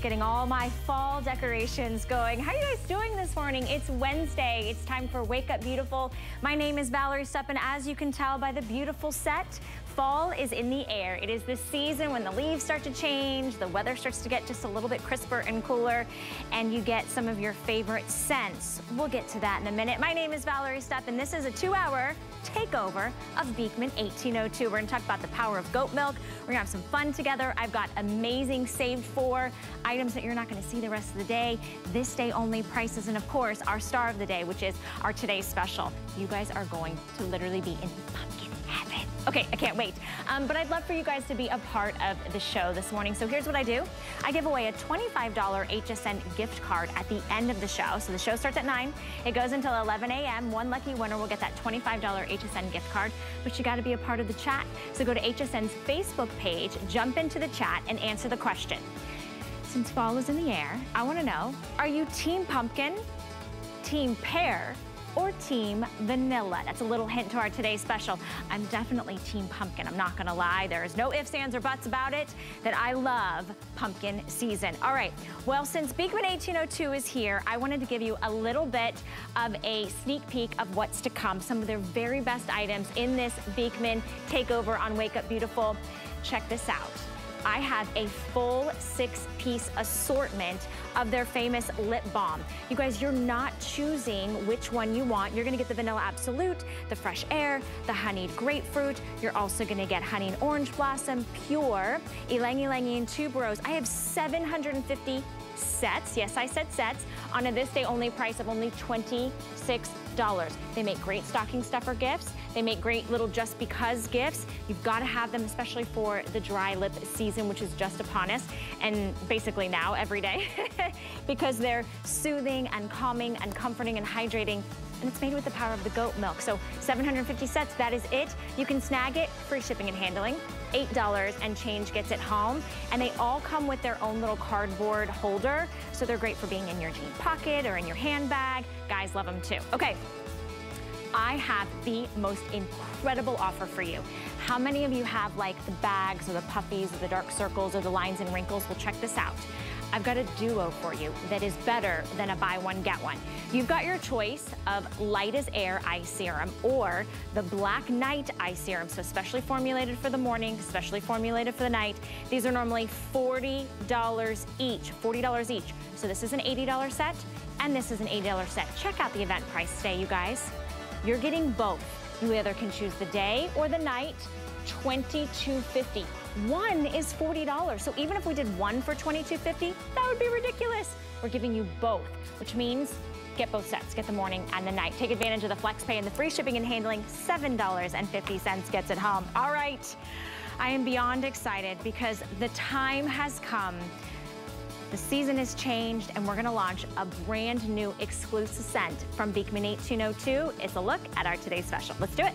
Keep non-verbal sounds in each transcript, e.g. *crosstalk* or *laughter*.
getting all my fall decorations going. How are you guys doing this morning? It's Wednesday. It's time for Wake Up Beautiful. My name is Valerie and as you can tell by the beautiful set, fall is in the air. It is the season when the leaves start to change, the weather starts to get just a little bit crisper and cooler, and you get some of your favorite scents. We'll get to that in a minute. My name is Valerie and this is a two-hour takeover of Beekman 1802. We're gonna talk about the power of goat milk. We're gonna have some fun together. I've got amazing saved for items that you're not gonna see the rest of the day. This day only prices, and of course, our star of the day, which is our today's special. You guys are going to literally be in pumpkin. Okay, I can't wait. Um, but I'd love for you guys to be a part of the show this morning. So here's what I do. I give away a $25 HSN gift card at the end of the show. So the show starts at 9. It goes until 11 a.m. One lucky winner will get that $25 HSN gift card. But you got to be a part of the chat. So go to HSN's Facebook page, jump into the chat, and answer the question. Since fall is in the air, I want to know, are you Team Pumpkin, Team Pear, or Team Vanilla. That's a little hint to our today's special. I'm definitely Team Pumpkin. I'm not gonna lie. There's no ifs, ands, or buts about it that I love pumpkin season. All right, well, since Beekman 1802 is here, I wanted to give you a little bit of a sneak peek of what's to come. Some of their very best items in this Beekman takeover on Wake Up Beautiful. Check this out. I have a full six piece assortment of their famous lip balm. You guys, you're not choosing which one you want. You're gonna get the Vanilla Absolute, the Fresh Air, the Honeyed Grapefruit. You're also gonna get Honey and Orange Blossom, Pure, Ylang Ylang and Tuberose. I have 750 sets, yes I said sets, on a this day only price of only $26. They make great stocking stuffer gifts. They make great little just because gifts. You've got to have them, especially for the dry lip season, which is just upon us, and basically now, every day, *laughs* because they're soothing and calming and comforting and hydrating and it's made with the power of the goat milk. So 750 sets, that is it. You can snag it, free shipping and handling. $8 and change gets it home. And they all come with their own little cardboard holder. So they're great for being in your jean pocket or in your handbag. Guys love them too. Okay, I have the most incredible offer for you. How many of you have like the bags or the puffies or the dark circles or the lines and wrinkles? Well, check this out. I've got a duo for you that is better than a buy one, get one. You've got your choice of light as air eye serum or the black night eye serum. So specially formulated for the morning, specially formulated for the night. These are normally $40 each, $40 each. So this is an $80 set and this is an $80 set. Check out the event price today, you guys. You're getting both. You either can choose the day or the night, $22.50. One is $40. So even if we did one for $22.50, that would be ridiculous. We're giving you both, which means get both sets, get the morning and the night. Take advantage of the flex pay and the free shipping and handling, $7.50 gets it home. All right, I am beyond excited because the time has come the season has changed and we're gonna launch a brand new exclusive scent from Beekman 1802. It's a look at our today's special. Let's do it.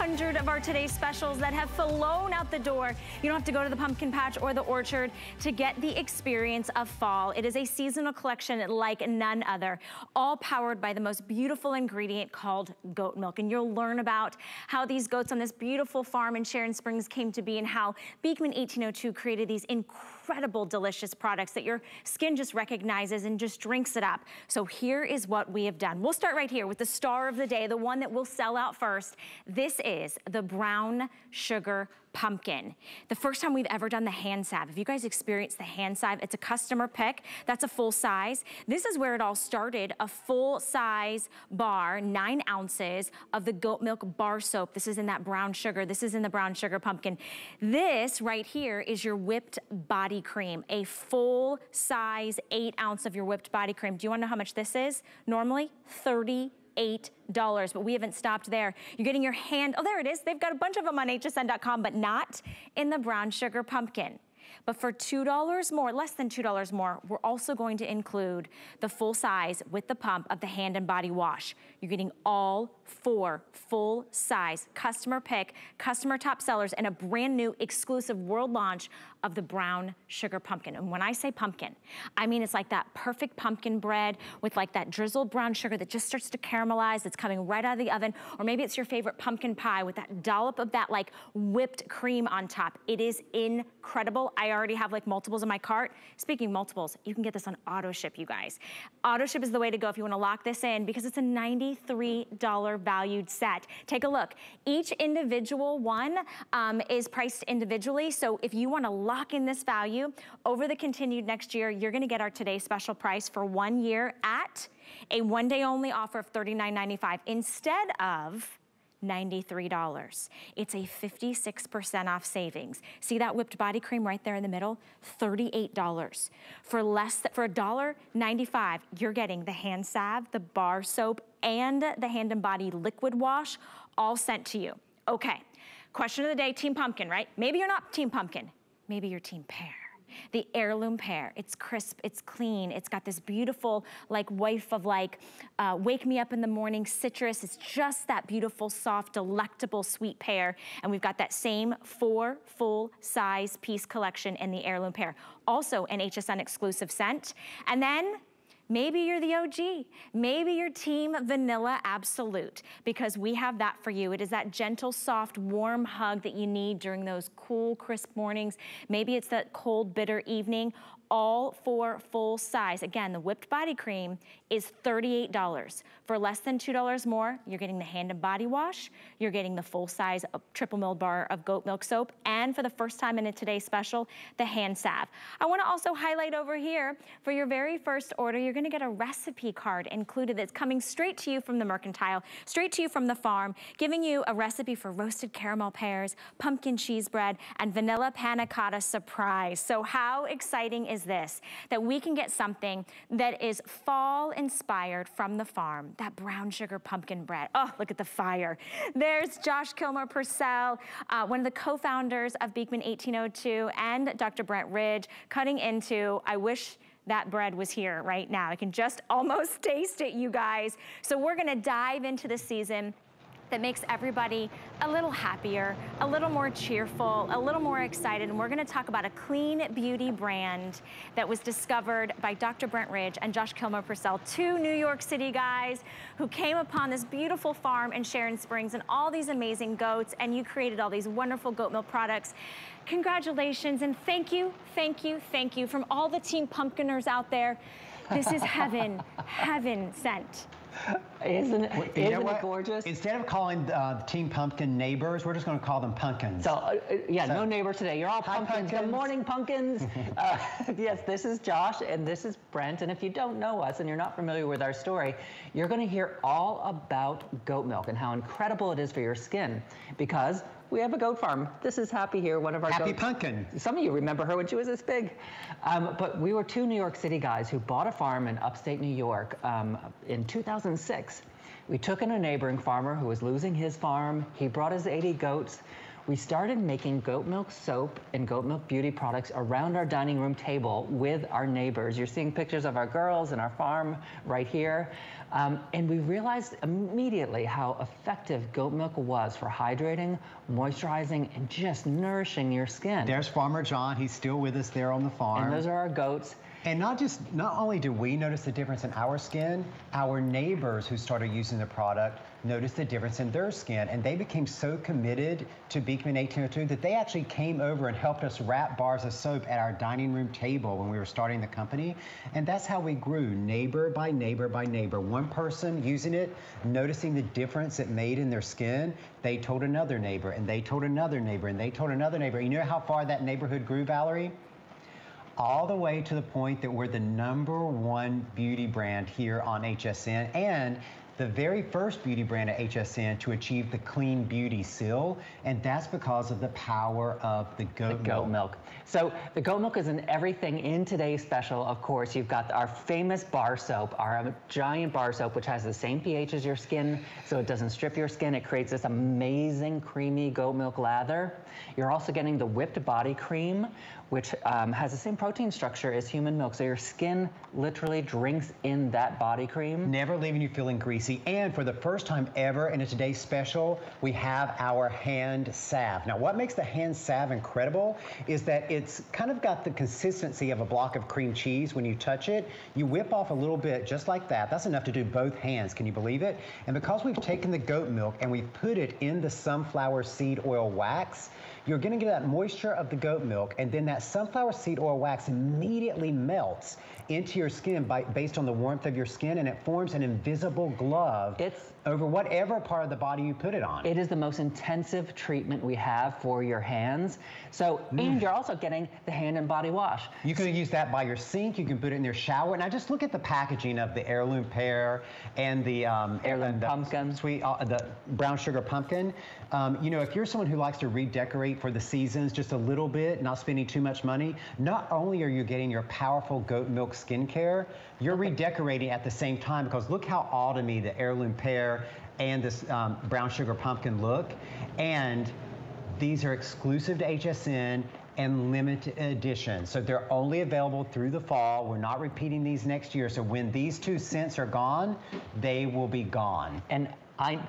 Right with over 10,600 100 of our today's specials that have flown out the door. You don't have to go to the pumpkin patch or the orchard to get the experience of fall. It is a seasonal collection like none other, all powered by the most beautiful ingredient called goat milk. And you'll learn about how these goats on this beautiful farm in Sharon Springs came to be and how Beekman 1802 created these incredible delicious products that your skin just recognizes and just drinks it up. So here is what we have done. We'll start right here with the star of the day, the one that will sell out first. This is the brown sugar pumpkin. The first time we've ever done the hand salve. If you guys experienced the hand salve, it's a customer pick. That's a full size. This is where it all started, a full size bar, nine ounces of the goat milk bar soap. This is in that brown sugar. This is in the brown sugar pumpkin. This right here is your whipped body cream, a full size eight ounce of your whipped body cream. Do you wanna know how much this is? Normally, 30 $8, but we haven't stopped there. You're getting your hand, oh, there it is. They've got a bunch of them on hsn.com, but not in the brown sugar pumpkin. But for $2 more, less than $2 more, we're also going to include the full size with the pump of the hand and body wash. You're getting all four full size customer pick, customer top sellers, and a brand new exclusive world launch of the brown sugar pumpkin. And when I say pumpkin, I mean it's like that perfect pumpkin bread with like that drizzled brown sugar that just starts to caramelize. It's coming right out of the oven. Or maybe it's your favorite pumpkin pie with that dollop of that like whipped cream on top. It is incredible. I already have like multiples in my cart. Speaking multiples, you can get this on auto ship, you guys. Auto ship is the way to go if you wanna lock this in because it's a $93 valued set. Take a look. Each individual one um, is priced individually. So if you wanna lock in this value over the continued next year, you're gonna get our today's special price for one year at a one day only offer of $39.95 instead of $93. It's a 56% off savings. See that whipped body cream right there in the middle? $38. For less, than, for $1.95, you're getting the hand salve, the bar soap, and the hand and body liquid wash all sent to you. Okay, question of the day, Team Pumpkin, right? Maybe you're not Team Pumpkin maybe your team pear. The heirloom pear, it's crisp, it's clean, it's got this beautiful like wife of like uh, wake me up in the morning citrus. It's just that beautiful, soft, delectable sweet pear. And we've got that same four full size piece collection in the heirloom pear. Also an HSN exclusive scent. And then Maybe you're the OG. Maybe you're team vanilla absolute because we have that for you. It is that gentle, soft, warm hug that you need during those cool, crisp mornings. Maybe it's that cold, bitter evening all for full size. Again, the whipped body cream is $38. For less than $2 more, you're getting the hand and body wash, you're getting the full size triple milled bar of goat milk soap, and for the first time in a today's special, the hand salve. I wanna also highlight over here, for your very first order, you're gonna get a recipe card included that's coming straight to you from the mercantile, straight to you from the farm, giving you a recipe for roasted caramel pears, pumpkin cheese bread, and vanilla panna cotta surprise. So how exciting is is this, that we can get something that is fall inspired from the farm, that brown sugar pumpkin bread. Oh, look at the fire. There's Josh Kilmer Purcell, uh, one of the co-founders of Beekman 1802 and Dr. Brent Ridge cutting into, I wish that bread was here right now. I can just almost *laughs* taste it, you guys. So we're gonna dive into the season that makes everybody a little happier, a little more cheerful, a little more excited. And we're gonna talk about a clean beauty brand that was discovered by Dr. Brent Ridge and Josh Kilmer Purcell, two New York City guys who came upon this beautiful farm in Sharon Springs and all these amazing goats. And you created all these wonderful goat milk products. Congratulations and thank you, thank you, thank you from all the Team Pumpkiners out there. This is *laughs* heaven, heaven sent. Isn't it, isn't it gorgeous? Instead of calling uh, Team Pumpkin neighbors, we're just going to call them pumpkins. So, uh, yeah, so, no neighbors today. You're all pumpkins. pumpkins. Good morning, pumpkins. *laughs* uh, *laughs* yes, this is Josh and this is Brent. And if you don't know us and you're not familiar with our story, you're going to hear all about goat milk and how incredible it is for your skin because we have a goat farm. This is Happy here, one of our Happy goats. Pumpkin. Some of you remember her when she was this big. Um, but we were two New York City guys who bought a farm in upstate New York um, in 2006. We took in a neighboring farmer who was losing his farm. He brought his 80 goats we started making goat milk soap and goat milk beauty products around our dining room table with our neighbors. You're seeing pictures of our girls and our farm right here. Um, and we realized immediately how effective goat milk was for hydrating, moisturizing, and just nourishing your skin. There's Farmer John. He's still with us there on the farm. And those are our goats. And not just, not only do we notice the difference in our skin, our neighbors who started using the product noticed the difference in their skin. And they became so committed to Beekman 1802 that they actually came over and helped us wrap bars of soap at our dining room table when we were starting the company. And that's how we grew, neighbor by neighbor by neighbor. One person using it, noticing the difference it made in their skin, they told another neighbor, and they told another neighbor, and they told another neighbor. You know how far that neighborhood grew, Valerie? all the way to the point that we're the number one beauty brand here on HSN. And the very first beauty brand at HSN to achieve the clean beauty seal, and that's because of the power of the goat, the goat milk. So the goat milk is in everything in today's special. Of course, you've got our famous bar soap, our giant bar soap, which has the same pH as your skin, so it doesn't strip your skin. It creates this amazing creamy goat milk lather. You're also getting the whipped body cream, which um, has the same protein structure as human milk. So your skin literally drinks in that body cream. Never leaving you feeling greasy. And for the first time ever in a today's special, we have our hand salve. Now, what makes the hand salve incredible is that it's kind of got the consistency of a block of cream cheese. When you touch it, you whip off a little bit just like that. That's enough to do both hands. Can you believe it? And because we've taken the goat milk and we've put it in the sunflower seed oil wax, you're going to get that moisture of the goat milk, and then that sunflower seed oil wax immediately melts into your skin by, based on the warmth of your skin, and it forms an invisible glove it's, over whatever part of the body you put it on. It is the most intensive treatment we have for your hands. So, mm. and you're also getting the hand and body wash. You can use that by your sink. You can put it in your shower. And I just look at the packaging of the heirloom pear and the um, heirloom pumpkin, sweet, uh, the brown sugar pumpkin. Um, you know, if you're someone who likes to redecorate for the seasons just a little bit, not spending too much money, not only are you getting your powerful goat milk skincare, you're redecorating at the same time because look how autumny the heirloom pear and this um, brown sugar pumpkin look. And these are exclusive to HSN and limited edition. So they're only available through the fall. We're not repeating these next year. So when these two scents are gone, they will be gone. And I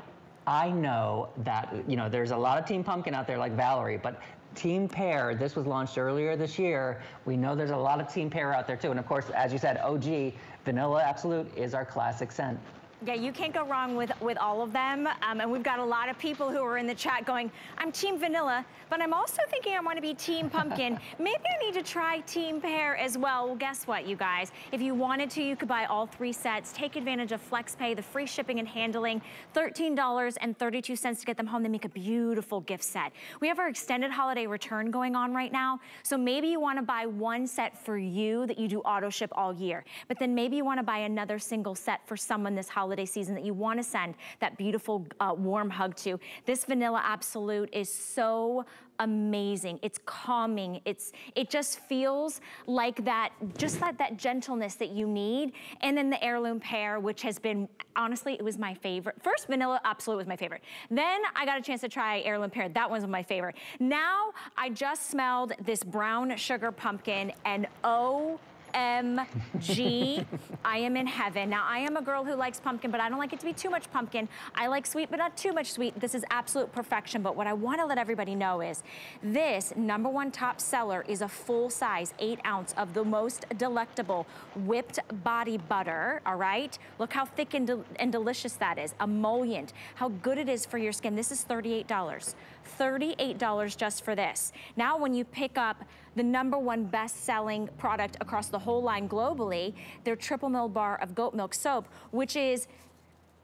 I know that, you know, there's a lot of Team Pumpkin out there like Valerie, but Team Pear, this was launched earlier this year. We know there's a lot of Team Pear out there too. And of course, as you said, OG, Vanilla Absolute is our classic scent. Yeah, you can't go wrong with, with all of them. Um, and we've got a lot of people who are in the chat going, I'm team vanilla, but I'm also thinking I want to be team pumpkin. *laughs* Maybe I need to try team pear as well. Well, guess what, you guys? If you wanted to, you could buy all three sets. Take advantage of FlexPay, the free shipping and handling. $13.32 to get them home. They make a beautiful gift set. We have our extended holiday return going on right now. So maybe you want to buy one set for you that you do auto ship all year. But then maybe you want to buy another single set for someone this holiday holiday season that you want to send that beautiful uh, warm hug to. This Vanilla Absolute is so amazing. It's calming. It's it just feels like that, just like that gentleness that you need. And then the heirloom pear, which has been honestly, it was my favorite. First, vanilla absolute was my favorite. Then I got a chance to try heirloom pear. That was my favorite. Now I just smelled this brown sugar pumpkin, and oh OMG, I am in heaven. Now, I am a girl who likes pumpkin, but I don't like it to be too much pumpkin. I like sweet, but not too much sweet. This is absolute perfection. But what I want to let everybody know is this number one top seller is a full size, eight ounce of the most delectable whipped body butter, all right? Look how thick and, and delicious that is. Emollient, how good it is for your skin. This is $38. $38 just for this. Now, when you pick up the number one best-selling product across the whole line globally, their triple mill bar of goat milk soap, which is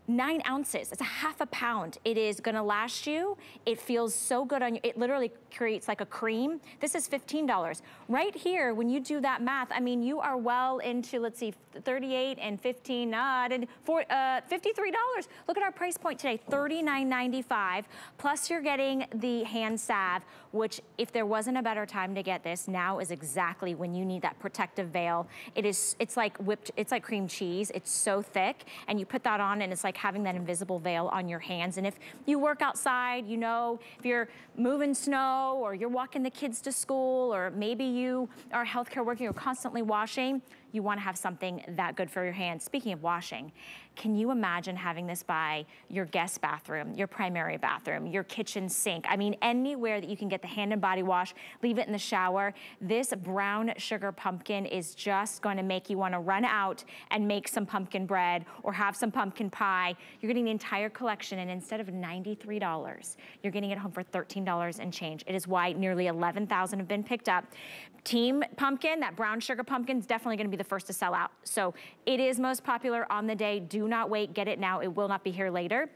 nine ounces. It's a half a pound. It is gonna last you. It feels so good on you. It literally creates like a cream. This is $15. Right here, when you do that math, I mean, you are well into, let's see, 38 and 15, uh, for, uh, $53. Look at our price point today, $39.95. Plus you're getting the hand salve, which if there wasn't a better time to get this, now is exactly when you need that protective veil. It is, it's like whipped, it's like cream cheese. It's so thick and you put that on and it's like having that invisible veil on your hands. And if you work outside, you know, if you're moving snow or you're walking the kids to school or maybe you are healthcare working, you're constantly washing, you wanna have something that good for your hands. Speaking of washing, can you imagine having this by your guest bathroom, your primary bathroom, your kitchen sink? I mean, anywhere that you can get the hand and body wash, leave it in the shower. This brown sugar pumpkin is just gonna make you wanna run out and make some pumpkin bread or have some pumpkin pie. You're getting the entire collection and instead of $93, you're getting it home for $13 and change. It is why nearly 11,000 have been picked up. Team pumpkin, that brown sugar pumpkin is definitely gonna be the first to sell out. So it is most popular on the day. Do not wait, get it now. It will not be here later.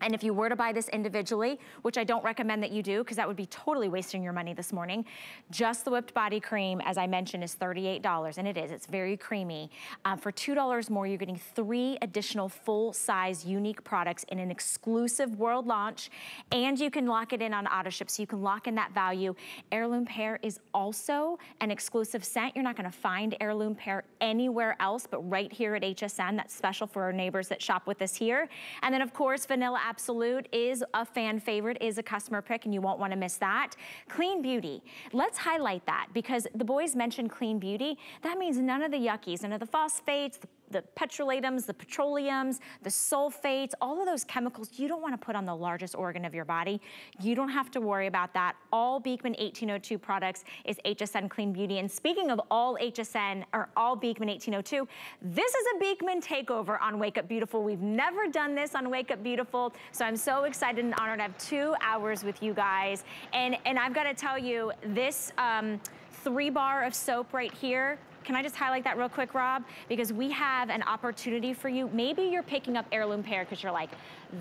And if you were to buy this individually, which I don't recommend that you do because that would be totally wasting your money this morning, just the whipped body cream, as I mentioned, is $38, and it is. It's very creamy. Uh, for $2 more, you're getting three additional full-size unique products in an exclusive world launch, and you can lock it in on auto ship, so you can lock in that value. Heirloom Pear is also an exclusive scent. You're not gonna find Heirloom Pear anywhere else, but right here at HSN. That's special for our neighbors that shop with us here. And then, of course, Vanilla Absolute is a fan favorite, is a customer pick, and you won't want to miss that. Clean Beauty. Let's highlight that because the boys mentioned clean beauty. That means none of the yuckies, none of the phosphates, the the petrolatums, the petroleums, the sulfates, all of those chemicals you don't want to put on the largest organ of your body. You don't have to worry about that. All Beekman 1802 products is HSN Clean Beauty. And speaking of all HSN or all Beekman 1802, this is a Beekman takeover on Wake Up Beautiful. We've never done this on Wake Up Beautiful. So I'm so excited and honored to have two hours with you guys. And, and I've got to tell you, this um, three bar of soap right here, can I just highlight that real quick, Rob? Because we have an opportunity for you. Maybe you're picking up heirloom pear because you're like,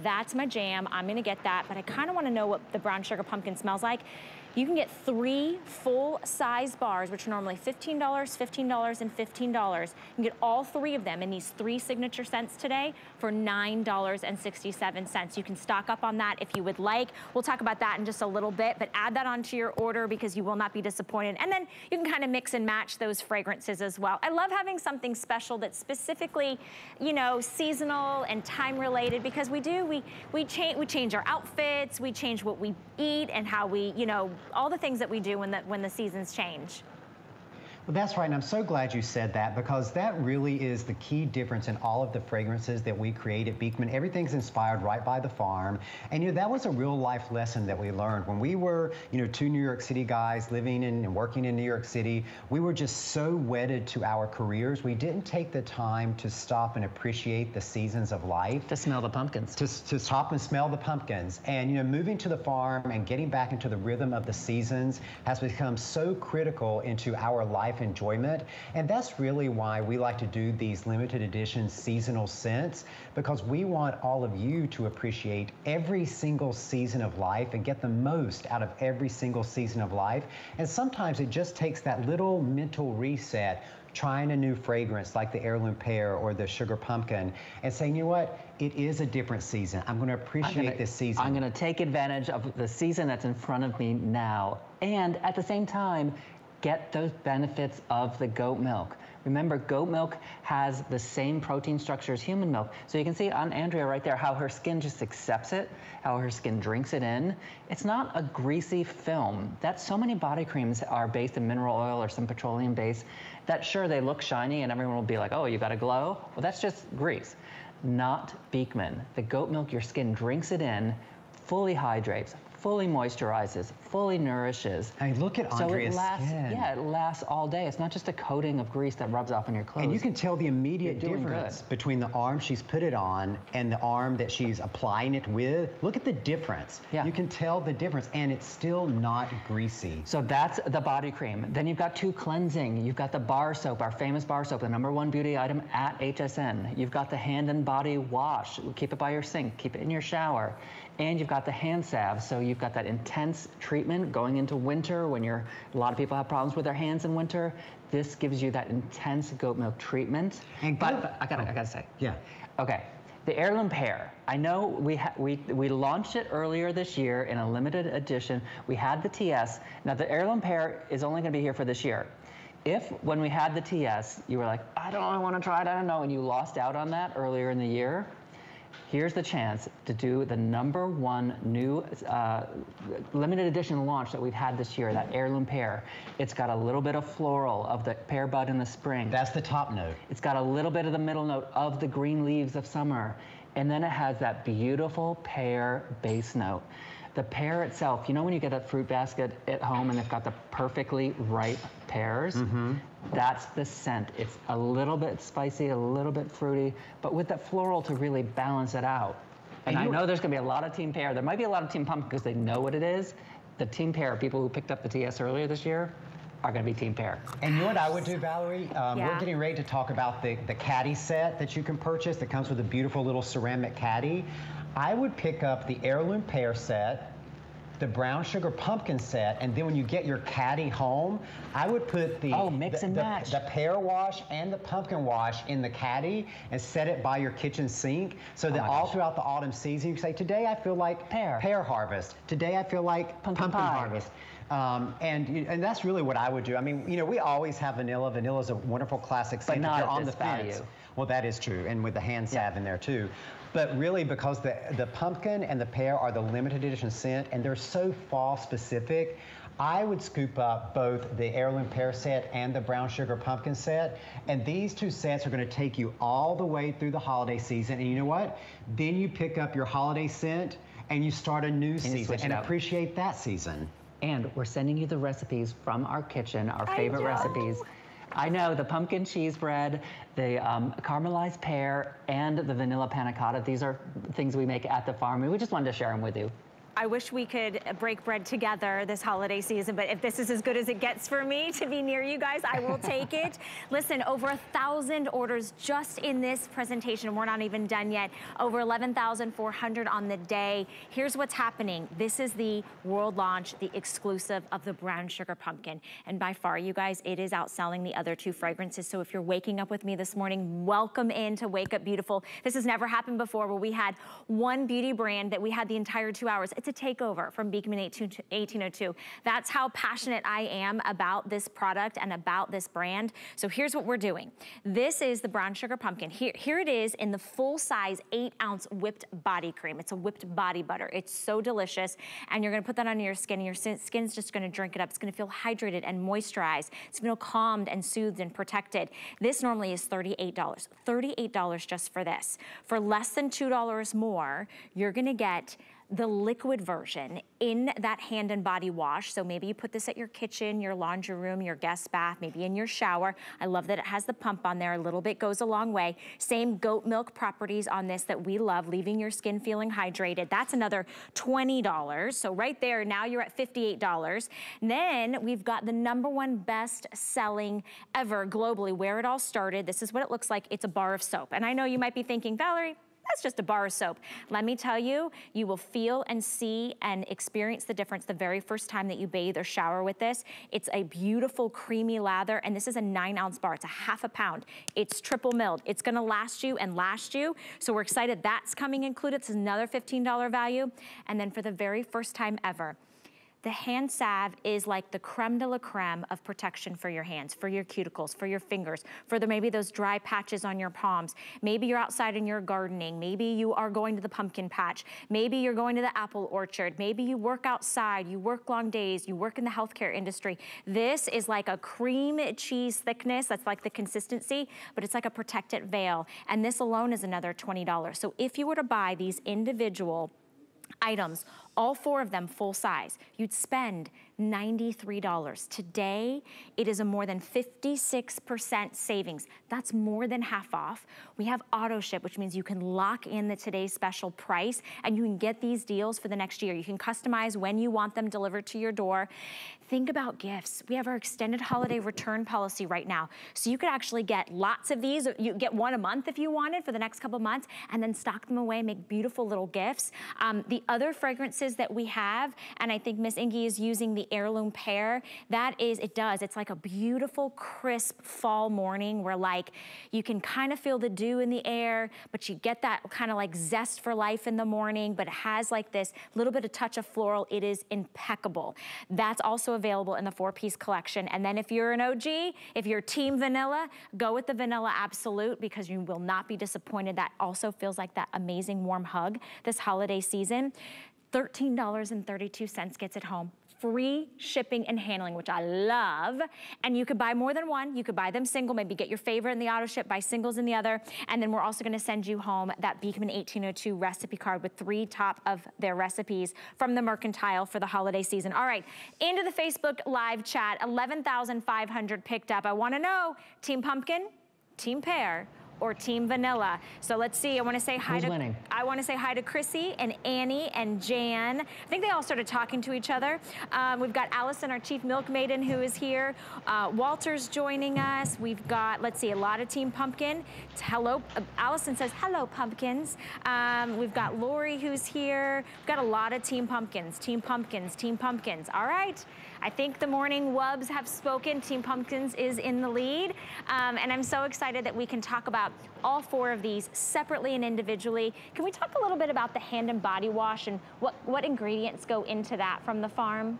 that's my jam, I'm gonna get that, but I kinda wanna know what the brown sugar pumpkin smells like. You can get three full-size bars, which are normally $15, $15, and $15. You can get all three of them in these three signature scents today for $9.67. You can stock up on that if you would like. We'll talk about that in just a little bit, but add that onto your order because you will not be disappointed. And then you can kind of mix and match those fragrances as well. I love having something special that's specifically, you know, seasonal and time related because we do, we, we, cha we change our outfits, we change what we eat and how we, you know, all the things that we do when the, when the seasons change. Well, that's right, and I'm so glad you said that because that really is the key difference in all of the fragrances that we create at Beekman. Everything's inspired right by the farm, and you know that was a real life lesson that we learned when we were, you know, two New York City guys living in and working in New York City. We were just so wedded to our careers, we didn't take the time to stop and appreciate the seasons of life. To smell the pumpkins. To, to stop and smell the pumpkins, and you know, moving to the farm and getting back into the rhythm of the seasons has become so critical into our life life enjoyment. And that's really why we like to do these limited edition seasonal scents because we want all of you to appreciate every single season of life and get the most out of every single season of life. And sometimes it just takes that little mental reset trying a new fragrance like the heirloom pear or the sugar pumpkin and saying, you know what, it is a different season. I'm going to appreciate gonna, this season. I'm going to take advantage of the season that's in front of me now. And at the same time, get those benefits of the goat milk. Remember, goat milk has the same protein structure as human milk. So you can see on Andrea right there how her skin just accepts it, how her skin drinks it in. It's not a greasy film. That so many body creams are based in mineral oil or some petroleum base that sure they look shiny and everyone will be like, oh, you got a glow? Well, that's just grease. Not Beekman. The goat milk, your skin drinks it in, fully hydrates, fully moisturizes, fully nourishes. I look at Andrea's so it lasts, skin. Yeah, it lasts all day. It's not just a coating of grease that rubs off on your clothes. And you can tell the immediate difference good. between the arm she's put it on and the arm that she's applying it with. Look at the difference. Yeah. You can tell the difference, and it's still not greasy. So that's the body cream. Then you've got two cleansing. You've got the bar soap, our famous bar soap, the number one beauty item at HSN. You've got the hand and body wash. Keep it by your sink. Keep it in your shower and you've got the hand salve. So you've got that intense treatment going into winter when you're, a lot of people have problems with their hands in winter. This gives you that intense goat milk treatment. And but, but I gotta, oh. I gotta say. Yeah. Okay. The heirloom pear. I know we, we, we launched it earlier this year in a limited edition. We had the TS. Now the heirloom pear is only going to be here for this year. If when we had the TS, you were like, I don't want to try it, I don't know, and you lost out on that earlier in the year, here's the chance to do the number one new uh, limited edition launch that we've had this year, that heirloom pear. It's got a little bit of floral of the pear bud in the spring. That's the top note. It's got a little bit of the middle note of the green leaves of summer. And then it has that beautiful pear base note. The pear itself, you know when you get a fruit basket at home and they've got the perfectly ripe pears? Mm -hmm. That's the scent. It's a little bit spicy, a little bit fruity, but with that floral to really balance it out. And, and I know there's gonna be a lot of Team Pear. There might be a lot of Team Pumpkin because they know what it is. The Team Pear, people who picked up the TS earlier this year, are going to be Team Pear. And you know what I would do, Valerie? Um, yeah. We're getting ready to talk about the, the caddy set that you can purchase that comes with a beautiful little ceramic caddy. I would pick up the heirloom pear set, the brown sugar pumpkin set, and then when you get your caddy home, I would put the oh mix the, and the, match the pear wash and the pumpkin wash in the caddy and set it by your kitchen sink so that oh all gosh. throughout the autumn season you say today I feel like pear pear harvest. Today I feel like pumpkin, pumpkin harvest Um, and and that's really what I would do. I mean, you know, we always have vanilla. Vanilla is a wonderful classic scent. But not on the value. Well, that is true, and with the hand salve yeah. in there too. But really, because the the pumpkin and the pear are the limited edition scent, and they're so fall specific, I would scoop up both the heirloom pear set and the brown sugar pumpkin set. And these two sets are going to take you all the way through the holiday season. And you know what? Then you pick up your holiday scent and you start a new and season and appreciate that season. And we're sending you the recipes from our kitchen, our favorite recipes. I know the pumpkin cheese bread, the um, caramelized pear, and the vanilla panna cotta. These are things we make at the farm, and we just wanted to share them with you. I wish we could uh, break bread together this holiday season, but if this is as good as it gets for me to be near you guys, I will take it. *laughs* Listen, over a thousand orders just in this presentation. We're not even done yet. Over 11,400 on the day. Here's what's happening. This is the world launch, the exclusive of the brown sugar pumpkin. And by far, you guys, it is outselling the other two fragrances. So if you're waking up with me this morning, welcome in to Wake Up Beautiful. This has never happened before where we had one beauty brand that we had the entire two hours. It's to take over from Beekman 1802. That's how passionate I am about this product and about this brand. So here's what we're doing. This is the brown sugar pumpkin. Here, here it is in the full size eight ounce whipped body cream. It's a whipped body butter. It's so delicious. And you're gonna put that on your skin and your skin's just gonna drink it up. It's gonna feel hydrated and moisturized. It's gonna feel calmed and soothed and protected. This normally is $38. $38 just for this. For less than $2 more, you're gonna get the liquid version in that hand and body wash. So maybe you put this at your kitchen, your laundry room, your guest bath, maybe in your shower. I love that it has the pump on there. A little bit goes a long way. Same goat milk properties on this that we love, leaving your skin feeling hydrated. That's another $20. So right there, now you're at $58. And then we've got the number one best selling ever globally, where it all started. This is what it looks like. It's a bar of soap. And I know you might be thinking, Valerie, that's just a bar of soap. Let me tell you, you will feel and see and experience the difference the very first time that you bathe or shower with this. It's a beautiful creamy lather and this is a nine ounce bar. It's a half a pound. It's triple milled. It's gonna last you and last you. So we're excited that's coming included. It's another $15 value. And then for the very first time ever, the hand salve is like the creme de la creme of protection for your hands, for your cuticles, for your fingers, for the, maybe those dry patches on your palms. Maybe you're outside and you're gardening. Maybe you are going to the pumpkin patch. Maybe you're going to the apple orchard. Maybe you work outside, you work long days, you work in the healthcare industry. This is like a cream cheese thickness. That's like the consistency, but it's like a protected veil. And this alone is another $20. So if you were to buy these individual items all four of them full size, you'd spend $93. Today, it is a more than 56% savings. That's more than half off. We have auto ship, which means you can lock in the today's special price and you can get these deals for the next year. You can customize when you want them delivered to your door. Think about gifts. We have our extended holiday return policy right now. So you could actually get lots of these. You get one a month if you wanted for the next couple months and then stock them away, make beautiful little gifts. Um, the other fragrances that we have, and I think Miss Ingy is using the heirloom pear, that is, it does, it's like a beautiful crisp fall morning where like you can kind of feel the dew in the air, but you get that kind of like zest for life in the morning, but it has like this little bit of touch of floral. It is impeccable. That's also available in the four-piece collection. And then if you're an OG, if you're team vanilla, go with the Vanilla Absolute because you will not be disappointed. That also feels like that amazing warm hug this holiday season. $13.32 gets it home free shipping and handling, which I love. And you could buy more than one. You could buy them single, maybe get your favorite in the auto ship, buy singles in the other. And then we're also gonna send you home that Beekman 1802 recipe card with three top of their recipes from the Mercantile for the holiday season. All right, into the Facebook live chat, 11,500 picked up. I wanna know, Team Pumpkin, Team Pear, or Team Vanilla. So let's see, I wanna say hi Who's to- winning? I wanna say hi to Chrissy and Annie and Jan. I think they all started talking to each other. Um, we've got Allison, our chief milk maiden who is here. Uh, Walter's joining us. We've got, let's see, a lot of Team Pumpkin. It's hello, uh, Allison says, hello pumpkins. Um, we've got Lori who's here. We've got a lot of Team Pumpkins, Team Pumpkins, Team Pumpkins. All right. I think the morning wubs have spoken. Team Pumpkins is in the lead. Um, and I'm so excited that we can talk about all four of these separately and individually. Can we talk a little bit about the hand and body wash and what, what ingredients go into that from the farm?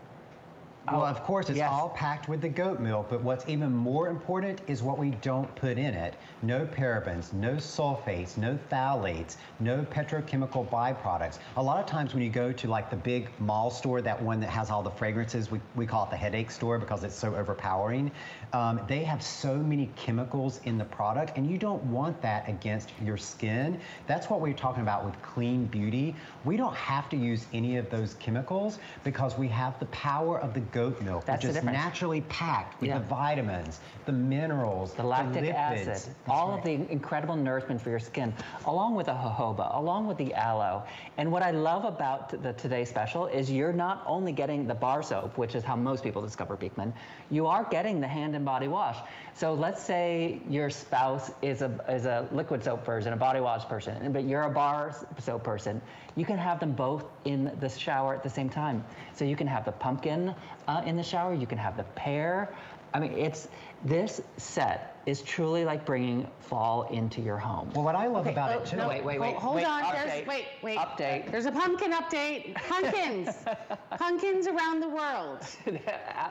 Well, of course, it's yes. all packed with the goat milk, but what's even more important is what we don't put in it. No parabens, no sulfates, no phthalates, no petrochemical byproducts. A lot of times when you go to like the big mall store, that one that has all the fragrances, we, we call it the headache store because it's so overpowering, um, they have so many chemicals in the product and you don't want that against your skin. That's what we're talking about with clean beauty. We don't have to use any of those chemicals because we have the power of the goat milk, That's the which is difference. naturally packed with Yeah. the vitamins, the minerals, the lactic lipids. acid, That's all right. of the incredible nourishment for your skin, along with the jojoba, along with the aloe. And what I love about the Today Special is you're not only getting the bar soap, which is how most people discover Beekman, you are getting the hand and body wash. So let's say your spouse is a, is a liquid soap person, a body wash person, but you're a bar soap person. You can have them both in the shower at the same time. So you can have the pumpkin uh, in the shower, you can have the pear. I mean, it's this set is truly like bringing fall into your home. Well, what I love about Oh, it too. no, wait, wait, wait, Hold wait, on, update, there's, wait, wait. update. There's a pumpkin update. Pumpkins. *laughs* pumpkins around the world. *laughs*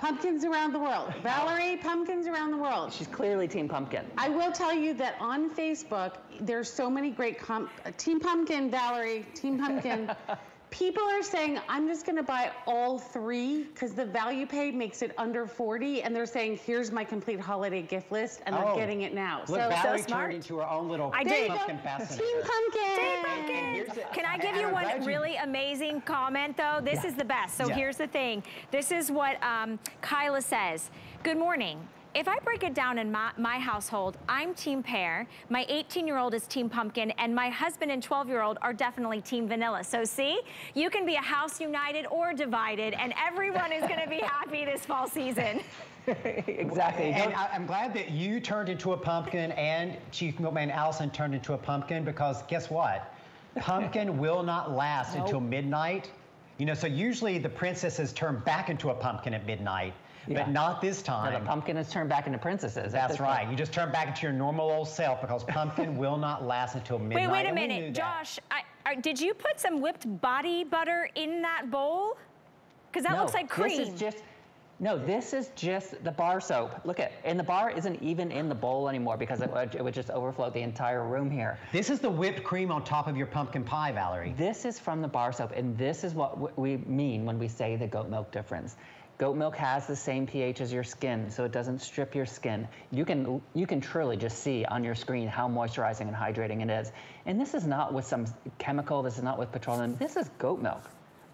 Pumpkins around the world. Valerie, pumpkins around the world. She's clearly Team Pumpkin. I will tell you that on Facebook, there's so many great comp- Team Pumpkin, Valerie, Team Pumpkin. *laughs* People are saying, I'm just going to buy all three because the value paid makes it under 40. And they're saying, here's my complete holiday gift list. And they're Oh, getting it now. Look, so, Valerie smart. turned into her own little I there did. go. pumpkin fascinator. Team Pumpkin. Team Pumpkin. here's Can I give you one really amazing comment though? This is the best. So Yeah. here's the thing. This is what um, Kyla says. Good morning. If I break it down in my, my household, I'm team pear, my 18 year old is team pumpkin, and my husband and 12 year old are definitely team vanilla. So see, you can be a house united or divided, and everyone is gonna be happy this fall season. *laughs* exactly. And I, I'm glad that you turned into a pumpkin and Chief Milkman Allison turned into a pumpkin because guess what? Pumpkin *laughs* will not last until midnight. You know, so usually the princesses turn back into a pumpkin at midnight, Yeah. but not this Now time. the pumpkin is turned back into princesses. That's right. point. You just turn back into your normal old self because pumpkin *laughs* will not last until midnight. Wait, wait a and we knew minute. Josh. I, I, did you put some whipped body butter in that bowl? Because that no, looks like cream. This is just. No, this is just the bar soap. Look at, and the bar isn't even in the bowl anymore because it would, it would just overflow the entire room here. This is the whipped cream on top of your pumpkin pie, Valerie. This is from the bar soap, and this is what we mean when we say the goat milk difference. Goat milk has the same pH as your skin, so it doesn't strip your skin. You can you can truly just see on your screen how moisturizing and hydrating it is. And this is not with some chemical. This is not with petroleum. This is goat milk.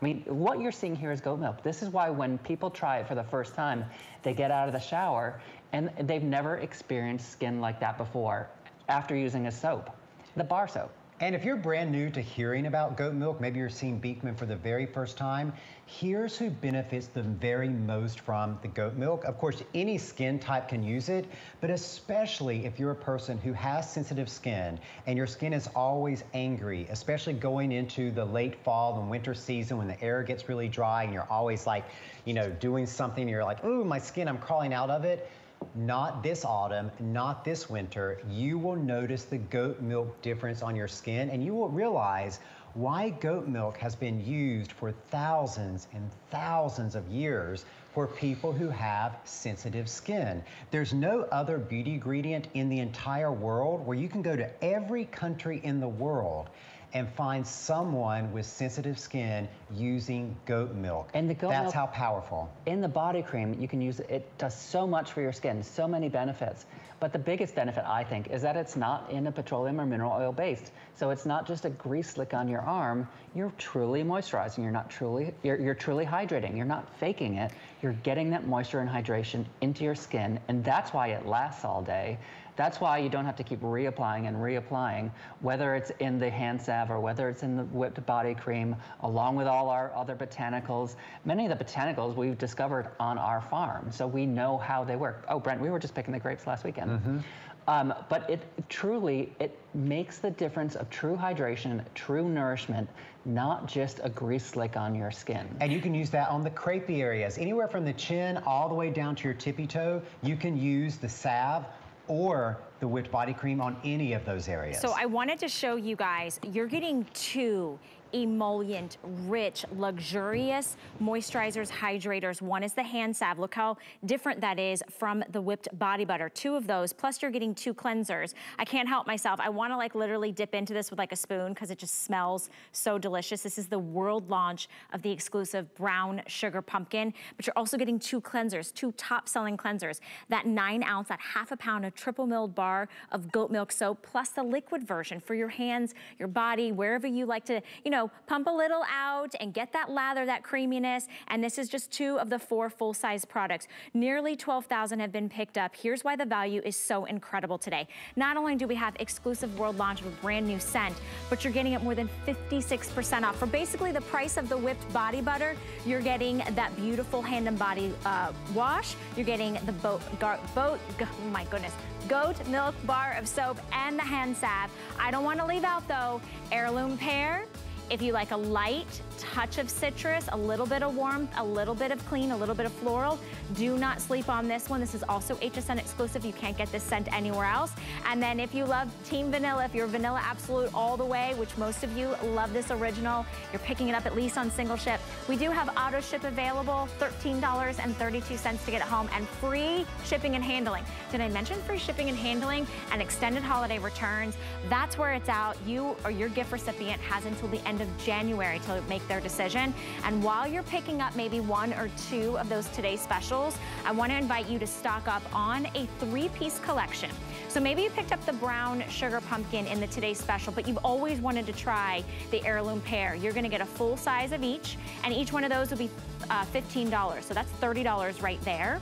I mean, what you're seeing here is goat milk. This is why when people try it for the first time, they get out of the shower and they've never experienced skin like that before after using a soap, the bar soap. And if you're brand new to hearing about goat milk, maybe you're seeing Beekman for the very first time, here's who benefits the very most from the goat milk. Of course, any skin type can use it, but especially if you're a person who has sensitive skin and your skin is always angry, especially going into the late fall and winter season when the air gets really dry and you're always like, you know, doing something, you're like, ooh, my skin, I'm crawling out of it not this autumn, not this winter, you will notice the goat milk difference on your skin and you will realize why goat milk has been used for thousands and thousands of years for people who have sensitive skin. There's no other beauty ingredient in the entire world where you can go to every country in the world and find someone with sensitive skin using goat milk. And the goat That's milk- how powerful. In the body cream, you can use it. It does so much for your skin, so many benefits. But the biggest benefit, I think, is that it's not in a petroleum or mineral oil based. So it's not just a grease slick on your arm. You're truly moisturizing. You're not truly. You're, you're truly hydrating. You're not faking it. You're getting that moisture and hydration into your skin, and that's why it lasts all day. That's why you don't have to keep reapplying and reapplying, whether it's in the hand salve or whether it's in the whipped body cream, along with all our other botanicals. Many of the botanicals we've discovered on our farm, so we know how they work. Oh, Brent, we were just picking the grapes last weekend. Um, but it truly, it makes the difference of true hydration, true nourishment, not just a grease slick on your skin. And you can use that on the crepey areas. Anywhere from the chin all the way down to your tippy toe, you can use the salve or the whipped body cream on any of those areas. So I wanted to show you guys, you're getting two emollient, rich, luxurious moisturizers, hydrators. One is the hand salve. Look how different that is from the whipped body butter. Two of those, plus you're getting two cleansers. I can't help myself. I wanna like literally dip into this with like a spoon because it just smells so delicious. This is the world launch of the exclusive brown sugar pumpkin, but you're also getting two cleansers, two top selling cleansers. That nine ounce, that half a pound of triple milled bar of goat milk soap, plus the liquid version for your hands, your body, wherever you like to, you know, pump a little out and get that lather, that creaminess. And this is just two of the four full-size products. Nearly 12,000 have been picked up. Here's why the value is so incredible today. Not only do we have exclusive world launch of a brand new scent, but you're getting it more than 56% off. For basically the price of the whipped body butter, you're getting that beautiful hand and body uh, wash. You're getting the boat, boat, oh my goodness, goat milk bar of soap and the hand salve. I don't want to leave out though, heirloom pear, if you like a light touch of citrus, a little bit of warmth, a little bit of clean, a little bit of floral, do not sleep on this one. This is also HSN exclusive. You can't get this scent anywhere else. And then if you love Team Vanilla, if you're Vanilla Absolute all the way, which most of you love this original, you're picking it up at least on single ship. We do have auto ship available, $13.32 to get it home and free shipping and handling. Did I mention free shipping and handling and extended holiday returns? That's where it's out. You or your gift recipient has until the end of January to make their decision. And while you're picking up maybe one or two of those today's specials, I want to invite you to stock up on a three-piece collection. So maybe you picked up the brown sugar pumpkin in the today's special, but you've always wanted to try the heirloom pear. You're going to get a full size of each, and each one of those will be uh, $15. So that's $30 right there.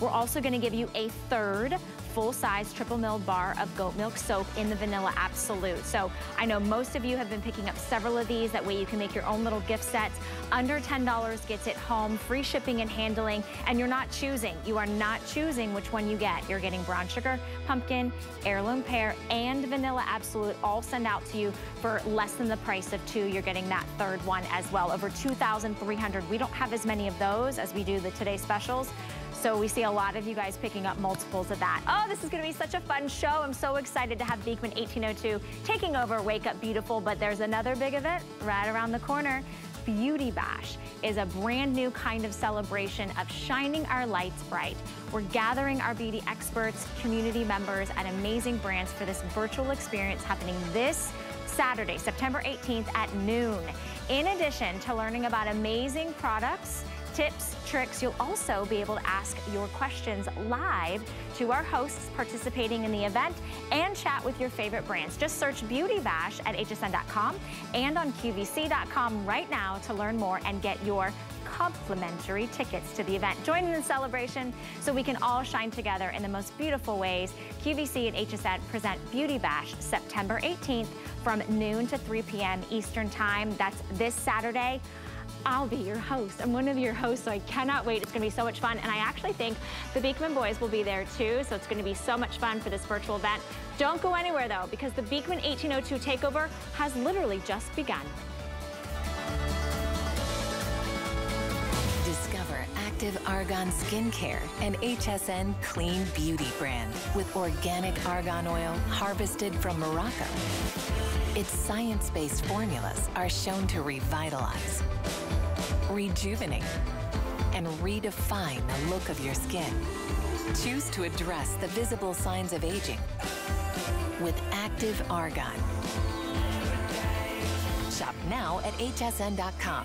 We're also going to give you a third full-size triple milled bar of goat milk soap in the Vanilla Absolute. So I know most of you have been picking up several of these. That way you can make your own little gift sets. Under $10 gets it home, free shipping and handling, and you're not choosing. You are not choosing which one you get. You're getting brown sugar, pumpkin, heirloom pear, and Vanilla Absolute all sent out to you for less than the price of two. You're getting that third one as well. Over 2,300. We don't have as many of those as we do the Today Specials. So we see a lot of you guys picking up multiples of that. Oh, this is gonna be such a fun show. I'm so excited to have Beekman 1802 taking over Wake Up Beautiful, but there's another big event right around the corner. Beauty Bash is a brand new kind of celebration of shining our lights bright. We're gathering our beauty experts, community members, and amazing brands for this virtual experience happening this Saturday, September 18th at noon. In addition to learning about amazing products, tips, tricks. You'll also be able to ask your questions live to our hosts participating in the event and chat with your favorite brands. Just search Beauty Bash at hsn.com and on qvc.com right now to learn more and get your complimentary tickets to the event. Join in the celebration so we can all shine together in the most beautiful ways. QVC and HSN present Beauty Bash September 18th from noon to 3 p.m. Eastern Time. That's this Saturday. I'll be your host. I'm one of your hosts, so I cannot wait. It's gonna be so much fun. And I actually think the Beekman boys will be there too, so it's gonna be so much fun for this virtual event. Don't go anywhere though, because the Beekman 1802 takeover has literally just begun. Active Argon Skincare and HSN Clean Beauty brand with organic argan oil harvested from Morocco. Its science-based formulas are shown to revitalize, rejuvenate, and redefine the look of your skin. Choose to address the visible signs of aging with Active Argon. Shop now at hsn.com.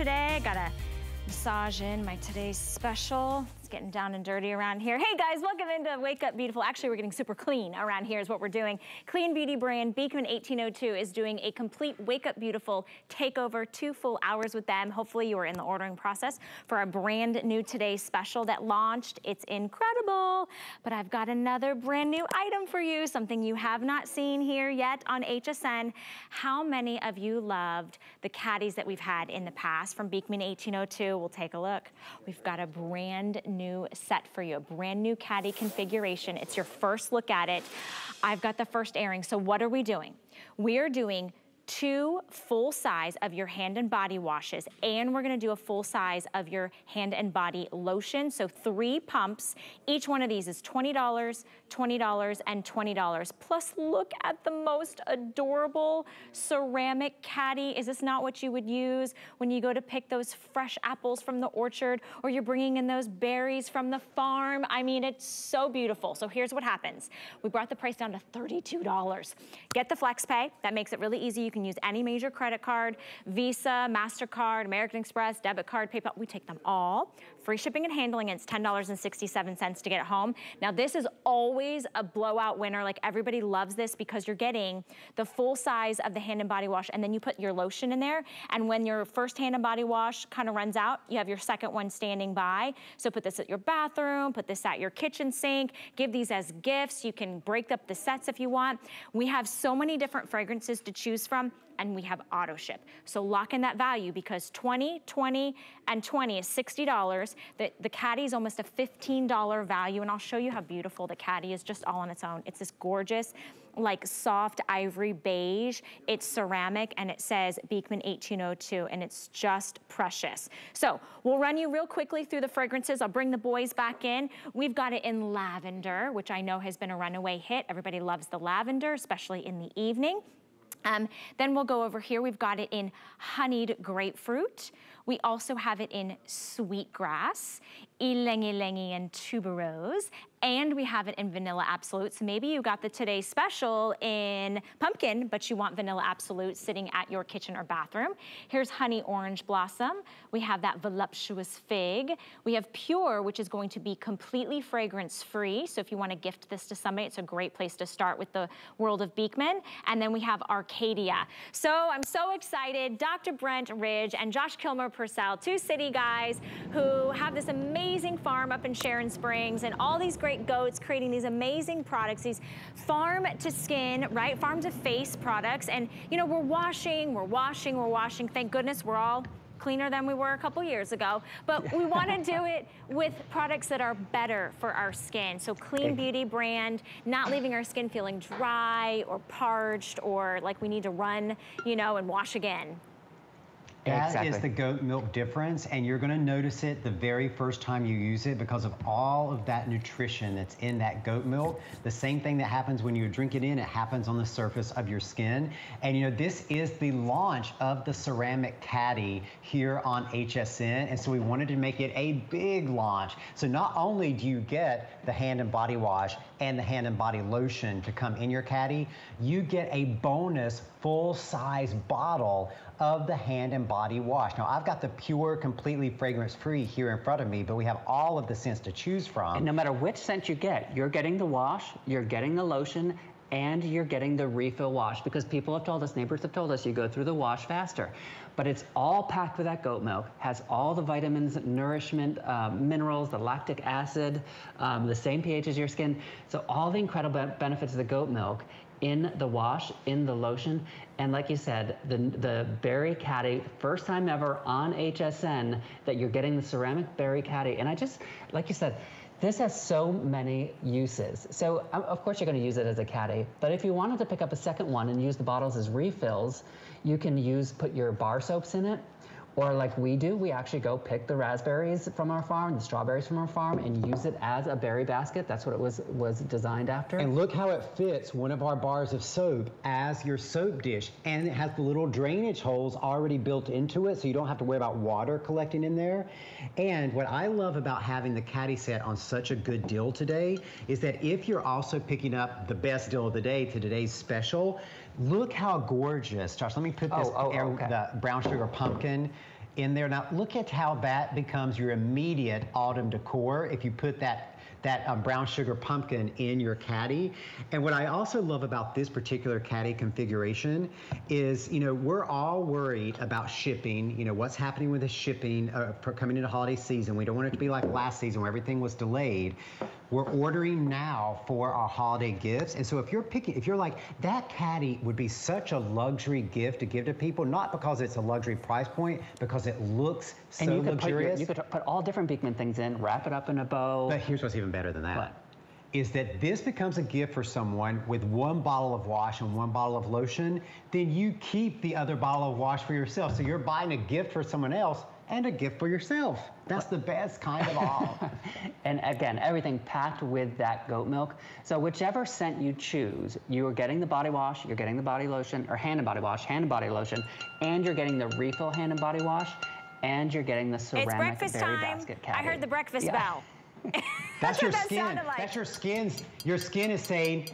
Today. Got a massage in my today's special It's getting down and dirty around here. Hey guys, welcome into Wake Up Beautiful. Actually, we're getting super clean around here is what we're doing. Clean beauty brand Beekman 1802 is doing a complete Wake Up Beautiful takeover, two full hours with them. Hopefully you are in the ordering process for a brand new Today special that launched. It's incredible, but I've got another brand new item for you, something you have not seen here yet on HSN. How many of you loved the caddies that we've had in the past from Beekman 1802? We'll take a look. We've got a brand new set for you, a brand new caddy configuration. It's your first look at it. I've got the first airing. So what are we doing? We are doing two full size of your hand and body washes, and we're gonna do a full size of your hand and body lotion. So three pumps. Each one of these is $20, $20, and $20. Plus, look at the most adorable ceramic caddy. Is this not what you would use when you go to pick those fresh apples from the orchard or you're bringing in those berries from the farm? I mean, it's so beautiful. So here's what happens. We brought the price down to $32. Get the FlexPay. That makes it really easy. You can can use any major credit card, Visa, MasterCard, American Express, debit card, PayPal. We take them all. Free shipping and handling, and it's $10.67 to get it home. Now, this is always a blowout winner. Like, everybody loves this because you're getting the full size of the hand and body wash, and then you put your lotion in there. And when your first hand and body wash kind of runs out, you have your second one standing by. So put this at your bathroom, put this at your kitchen sink, give these as gifts. You can break up the sets if you want. We have so many different fragrances to choose from and we have auto ship. So lock in that value because 20, 20, and 20 is $60. The, the caddy is almost a $15 value and I'll show you how beautiful the caddy is just all on its own. It's this gorgeous like soft ivory beige. It's ceramic and it says Beekman 1802 and it's just precious. So we'll run you real quickly through the fragrances. I'll bring the boys back in. We've got it in lavender, which I know has been a runaway hit. Everybody loves the lavender, especially in the evening. Um, then we'll go over here. We've got it in honeyed grapefruit. We also have it in sweetgrass, ylang ylang and tuberose, and we have it in vanilla absolute. So maybe you got the today special in pumpkin, but you want vanilla absolute sitting at your kitchen or bathroom. Here's honey orange blossom. We have that voluptuous fig. We have pure, which is going to be completely fragrance free. So if you want to gift this to somebody, it's a great place to start with the world of Beekman. And then we have Arcadia. So I'm so excited. Dr. Brent Ridge and Josh Kilmer Purcell, two city guys who have this amazing farm up in Sharon Springs and all these great great goats creating these amazing products, these farm to skin, right? Farm to face products. And, you know, we're washing, we're washing, we're washing. Thank goodness we're all cleaner than we were a couple years ago. But we want to do it with products that are better for our skin. So clean beauty brand, not leaving our skin feeling dry or parched or like we need to run, you know, and wash again. That exactly. is the goat milk difference, and you're going to notice it the very first time you use it because of all of that nutrition that's in that goat milk. The same thing that happens when you drink it in, it happens on the surface of your skin. And you know, this is the launch of the ceramic caddy here on HSN, and so we wanted to make it a big launch. So not only do you get the hand and body wash and the hand and body lotion to come in your caddy, you get a bonus full-size bottle of the hand and body wash. Now, I've got the pure, completely fragrance-free here in front of me, but we have all of the scents to choose from. And no matter which scent you get, you're getting the wash, you're getting the lotion, and you're getting the refill wash because people have told us, neighbors have told us, you go through the wash faster. But it's all packed with that goat milk, has all the vitamins, nourishment, um, minerals, the lactic acid, um, the same pH as your skin. So all the incredible benefits of the goat milk in the wash, in the lotion. And like you said, the, the berry caddy, first time ever on HSN that you're getting the ceramic berry caddy. And I just, like you said, this has so many uses. So um, of course you're gonna use it as a caddy, but if you wanted to pick up a second one and use the bottles as refills, you can use, put your bar soaps in it, or like we do, we actually go pick the raspberries from our farm, the strawberries from our farm, and use it as a berry basket. That's what it was was designed after. And look how it fits one of our bars of soap as your soap dish. And it has the little drainage holes already built into it, so you don't have to worry about water collecting in there. And what I love about having the caddy set on such a good deal today is that if you're also picking up the best deal of the day to today's special, Look how gorgeous. Josh, let me put this, oh, oh, okay. the brown sugar pumpkin in there. Now look at how that becomes your immediate autumn decor if you put that that um, brown sugar pumpkin in your caddy. And what I also love about this particular caddy configuration is, you know, we're all worried about shipping, you know, what's happening with the shipping uh, for coming into holiday season. We don't want it to be like last season where everything was delayed. We're ordering now for our holiday gifts. And so if you're picking, if you're like, that caddy would be such a luxury gift to give to people, not because it's a luxury price point, because it looks so and you could luxurious. Put your, you could put all different Beekman things in, wrap it up in a bow. But here's what's even better than that. What? Is that this becomes a gift for someone with one bottle of wash and one bottle of lotion, then you keep the other bottle of wash for yourself. So you're buying a gift for someone else and a gift for yourself. That's the best kind of all. *laughs* and again, everything packed with that goat milk. So whichever scent you choose, you are getting the body wash, you're getting the body lotion, or hand and body wash, hand and body lotion, and you're getting the refill hand and body wash, and you're getting the ceramic it's breakfast berry time. basket caddy. I heard the breakfast Yeah. bell. That's your what that skin. like. That's your skin's. Your skin is saying,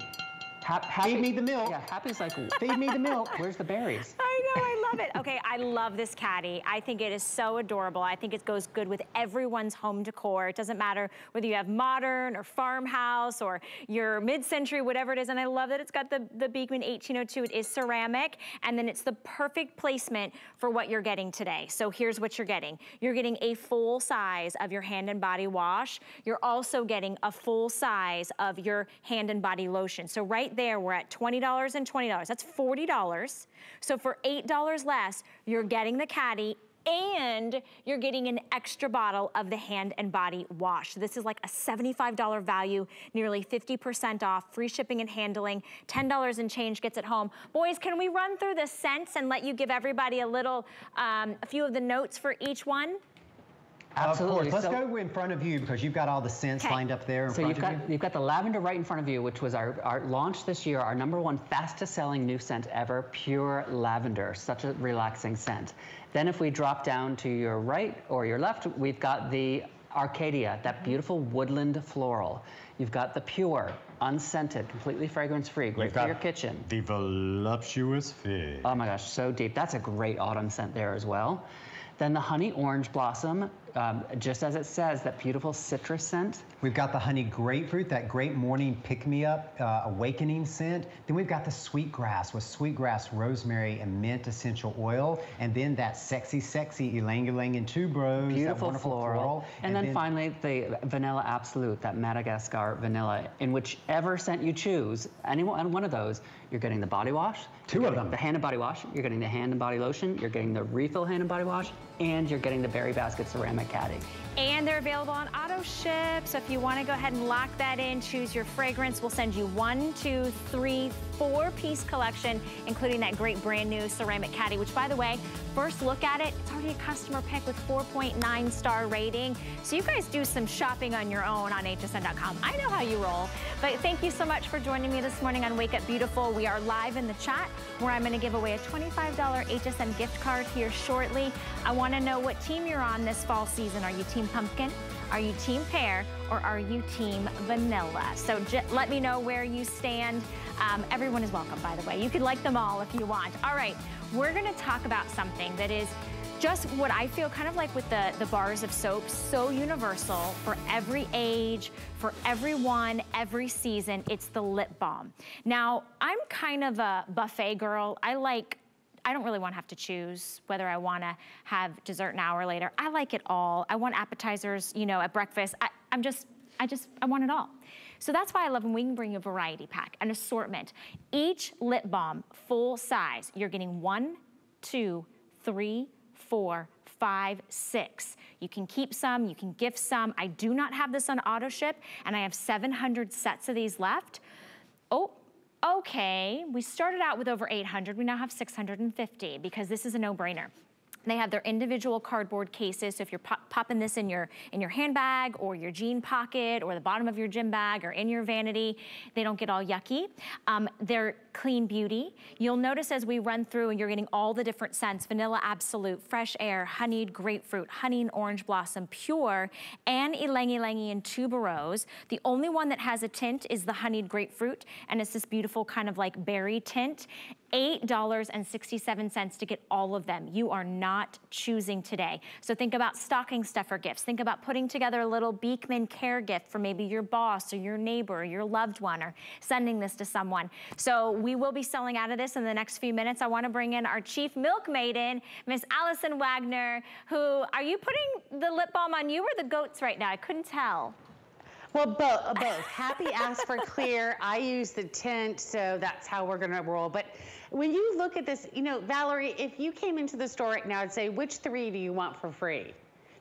Hap- happy, Feed me the milk. Yeah, happy's like, feed me the milk. where's the berries? *laughs* I know, I love it. Okay, I love this caddy. I think it is so adorable. I think it goes good with everyone's home decor. It doesn't matter whether you have modern or farmhouse or your mid-century, whatever it is. And I love that it's got the, the Beekman 1802. It is ceramic, and then it's the perfect placement for what you're getting today. So here's what you're getting. You're getting a full size of your hand and body wash. You're also getting a full size of your hand and body lotion. So right there, we're at $20 and $20. That's $40. So for $8 less, you're getting the caddy and you're getting an extra bottle of the hand and body wash. This is like a $75 value, nearly 50% off, free shipping and handling, $10 and change gets it home. Boys, can we run through the scents and let you give everybody a little, um, a few of the notes for each one? Absolutely. Of course. Let's So- go in front of you because you've got all the scents Okay. lined up there in So front you've of got you. you've got the lavender right in front of you, which was our, our launch this year, our number one fastest selling new scent ever, pure lavender. Such a relaxing scent. Then if we drop down to your right or your left, we've got the Arcadia, that mm-hmm. beautiful woodland floral. You've got the pure, unscented, completely fragrance free, great for your kitchen. The voluptuous fig. Oh my gosh, so deep. That's a great autumn scent there as well. Then the honey orange blossom, um, just as it says, that beautiful citrus scent. We've got the honey grapefruit, that great morning pick-me-up, uh, awakening scent. Then we've got the sweetgrass with sweetgrass, rosemary, and mint essential oil. And then that sexy, sexy ylang ylang and tuberose, Beautiful wonderful floral. And, then, finally, the vanilla absolute, that Madagascar vanilla. In whichever scent you choose, any one one of those, you're getting the body wash. Two of them. The hand and body wash. You're getting the hand and body lotion. You're getting the refill hand and body wash. And you're getting the berry basket ceramic And they're available on auto ship. So if you want to go ahead and lock that in, choose your fragrance. We'll send you one, two, three, four piece collection, including that great brand new ceramic caddy, which by the way, first look at it, it's already a customer pick with 4.9 star rating. So you guys do some shopping on your own on hsn.com. I know how you roll. But thank you so much for joining me this morning on Wake Up Beautiful. We are live in the chat where I'm going to give away a $25 HSN gift card here shortly. I want to know what team you're on this fall season. Are you Team Pumpkin? Are you Team Pear? Or are you Team Vanilla? So let me know where you stand. Um, everyone is welcome, by the way. You could like them all if you want. All right, we're going to talk about something that is just what I feel kind of like with the, the bars of soap, so universal for every age, for everyone, every season. It's the lip balm. Now, I'm kind of a buffet girl. I like I don't really want to have to choose whether I want to have dessert an hour later. I like it all. I want appetizers, you know, at breakfast. I, I'm just, I just, I want it all. So that's why I love when we can bring a variety pack, an assortment. Each lip balm, full size, you're getting one, two, three, four, five, six. You can keep some, you can gift some. I do not have this on auto ship, and I have 700 sets of these left. Oh, okay, we started out with over 800, we now have 650 because this is a no-brainer. They have their individual cardboard cases. So if you're pop popping this in your in your handbag or your jean pocket or the bottom of your gym bag or in your vanity, they don't get all yucky. Um, they're clean beauty. You'll notice as we run through and you're getting all the different scents, vanilla absolute, fresh air, honeyed grapefruit, honey and orange blossom, pure, and ylang ylang and tuberose. The only one that has a tint is the honeyed grapefruit, and it's this beautiful kind of like berry tint. $8.67 to get all of them. You are not not choosing today. So think about stocking stuffer gifts. Think about putting together a little Beekman care gift for maybe your boss or your neighbor or your loved one or sending this to someone. So we will be selling out of this in the next few minutes. I wanna bring in our chief milk maiden, Miss Allison Waggoner, who, are you putting the lip balm on you or the goats right now? I couldn't tell. Well, both. Both. Happy asked for clear. I use the tint, so that's how we're gonna roll. But when you look at this, you know, Valerie, if you came into the store right now and say, which three do you want for free?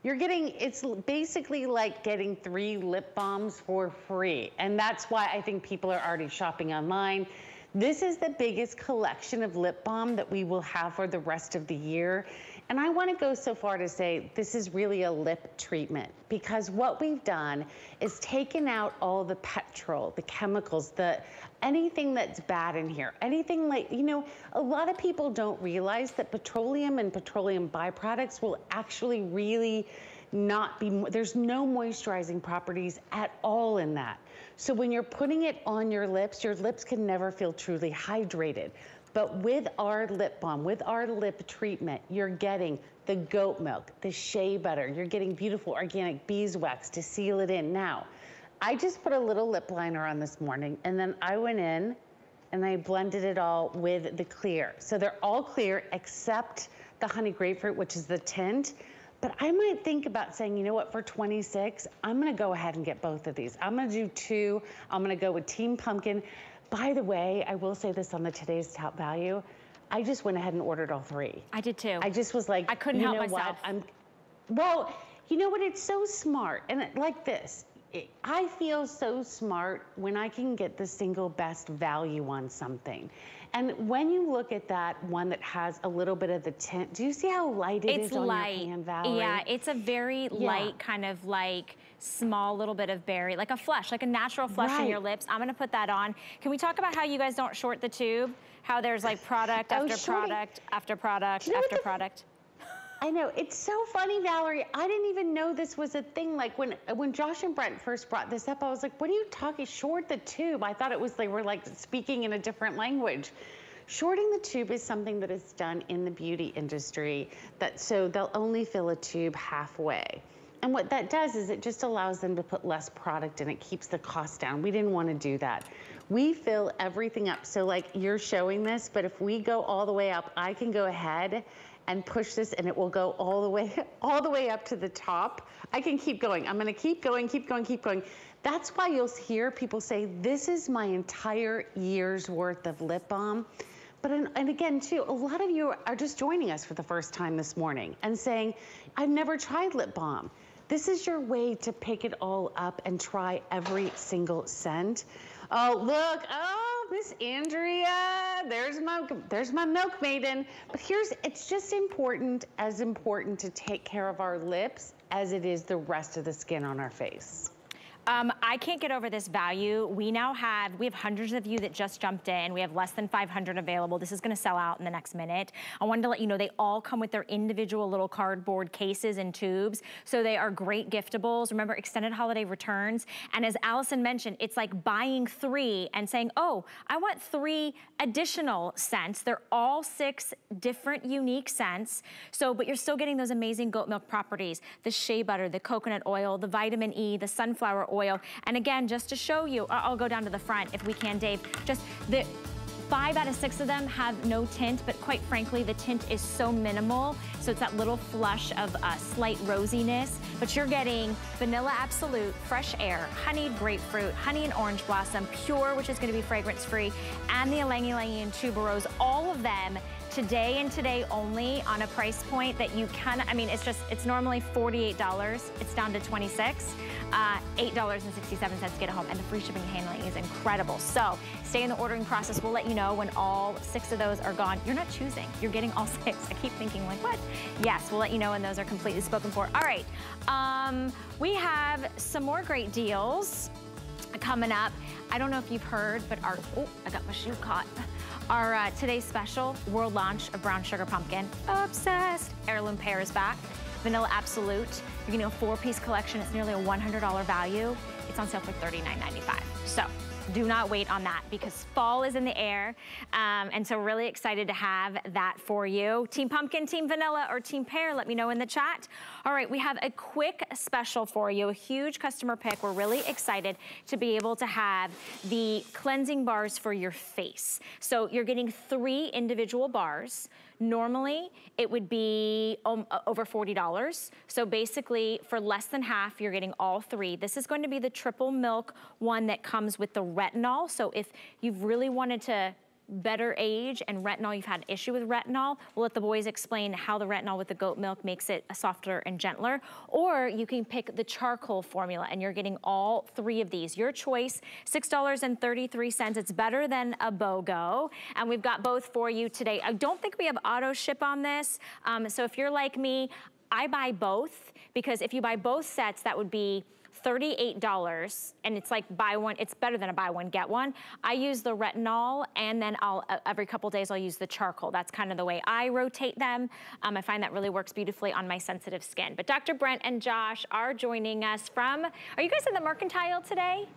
You're getting, it's basically like getting three lip balms for free. And that's why I think people are already shopping online. This is the biggest collection of lip balm that we will have for the rest of the year. And I want to go so far to say this is really a lip treatment because what we've done is taken out all the petrol, the chemicals, the anything that's bad in here. Anything like, you know, a lot of people don't realize that petroleum and petroleum byproducts will actually really not be, there's no moisturizing properties at all in that. So when you're putting it on your lips, your lips can never feel truly hydrated. But with our lip balm, with our lip treatment, you're getting the goat milk, the shea butter, you're getting beautiful organic beeswax to seal it in. Now, I just put a little lip liner on this morning and then I went in and I blended it all with the clear. So they're all clear except the honey grapefruit, which is the tint. But I might think about saying, you know what, for 26, I'm gonna go ahead and get both of these. I'm gonna do two. I'm gonna go with Team Pumpkin. By the way, I will say this on the today's top value. I just went ahead and ordered all three. I did too. I just was like, I couldn't help myself. What? I'm, well, you know what? It's so smart. And it, like this, it, I feel so smart when I can get the single best value on something. And when you look at that one that has a little bit of the tint, do you see how light it it's is on light. your hand, Valerie? Yeah, it's a very Yeah. light kind of like small little bit of berry, like a flush, like a natural flush in your lips. I'm gonna put that on. Can we talk about how you guys don't short the tube? How there's like product Oh, after product after product you know after product? I know it's so funny, Valerie. I didn't even know this was a thing. Like when when Josh and Brent first brought this up, I was like, "What are you talking? Short the tube?" I thought it was they were like speaking in a different language. Shorting the tube is something that is done in the beauty industry. That so they'll only fill a tube halfway. And what that does is it just allows them to put less product and it keeps the cost down. We didn't want to do that. We fill everything up. So like you're showing this, but if we go all the way up, I can go ahead and push this and it will go all the way *laughs* all the way up to the top. I can keep going. I'm going to keep going, keep going, keep going. That's why you'll hear people say this is my entire year's worth of lip balm. But and, and again, too, a lot of you are just joining us for the first time this morning and saying, "I've never tried lip balm." This is your way to pick it all up and try every single scent. Oh, look. Oh, Miss Andrea. There's my there's my milk maiden. But here's it's just important as important to take care of our lips as it is the rest of the skin on our face. Um, I can't get over this value. We now have, we have hundreds of you that just jumped in. We have less than 500 available. This is gonna sell out in the next minute. I wanted to let you know they all come with their individual little cardboard cases and tubes. So they are great giftables. Remember, extended holiday returns. And as Allison mentioned, it's like buying three and saying, oh, I want three additional scents. They're all six different unique scents. So, but you're still getting those amazing goat milk properties, the shea butter, the coconut oil, the vitamin E, the sunflower oil. And again, just to show you, I- I'll go down to the front if we can, Dave, just the, Five out of six of them have no tint, but quite frankly, the tint is so minimal. So it's that little flush of uh, slight rosiness, but you're getting vanilla absolute, fresh air, honeyed grapefruit, honey and orange blossom, pure, which is gonna be fragrance free, and the ylang ylang and tuberose, all of them today and today only on a price point that you can, I mean, it's just, it's normally $48. It's down to 26 uh, $8.67 to get home. And the free shipping and handling is incredible. So stay in the ordering process. We'll let you know when all six of those are gone. You're not choosing. You're getting all *laughs* six. I keep thinking like, what? Yes, we'll let you know when those are completely spoken for. All right. Um, we have some more great deals coming up. I don't know if you've heard, but our, oh, I got my shoe caught. Our uh, today's special world launch of brown sugar pumpkin. Obsessed. Heirloom pear is back. Vanilla Absolute. Getting a four-piece collection. It's nearly a $100 value. It's on sale for $39.95. So do not wait on that because fall is in the air. Um, and so really excited to have that for you. Team Pumpkin, Team Vanilla, or Team Pear, let me know in the chat. All right, we have a quick special for you, a huge customer pick. We're really excited to be able to have the cleansing bars for your face. So you're getting three individual bars. Normally, it would be um, over $40. So basically, for less than half, you're getting all three. This is going to be the triple milk one that comes with the retinol. So if you've really wanted to better age and retinol, you've had an issue with retinol, we'll let the boys explain how the retinol with the goat milk makes it softer and gentler. Or you can pick the charcoal formula and you're getting all three of these. Your choice, $6.33. It's better than a BOGO. And we've got both for you today. I don't think we have auto ship on this. Um, so if you're like me, I buy both because if you buy both sets, that would be $38 and it's like buy one, it's better than a buy one, get one. I use the retinol and then I'll, every couple days I'll use the charcoal. That's kind of the way I rotate them. Um, I find that really works beautifully on my sensitive skin. But Dr. Brent and Josh are joining us from, are you guys in the Mercantile today?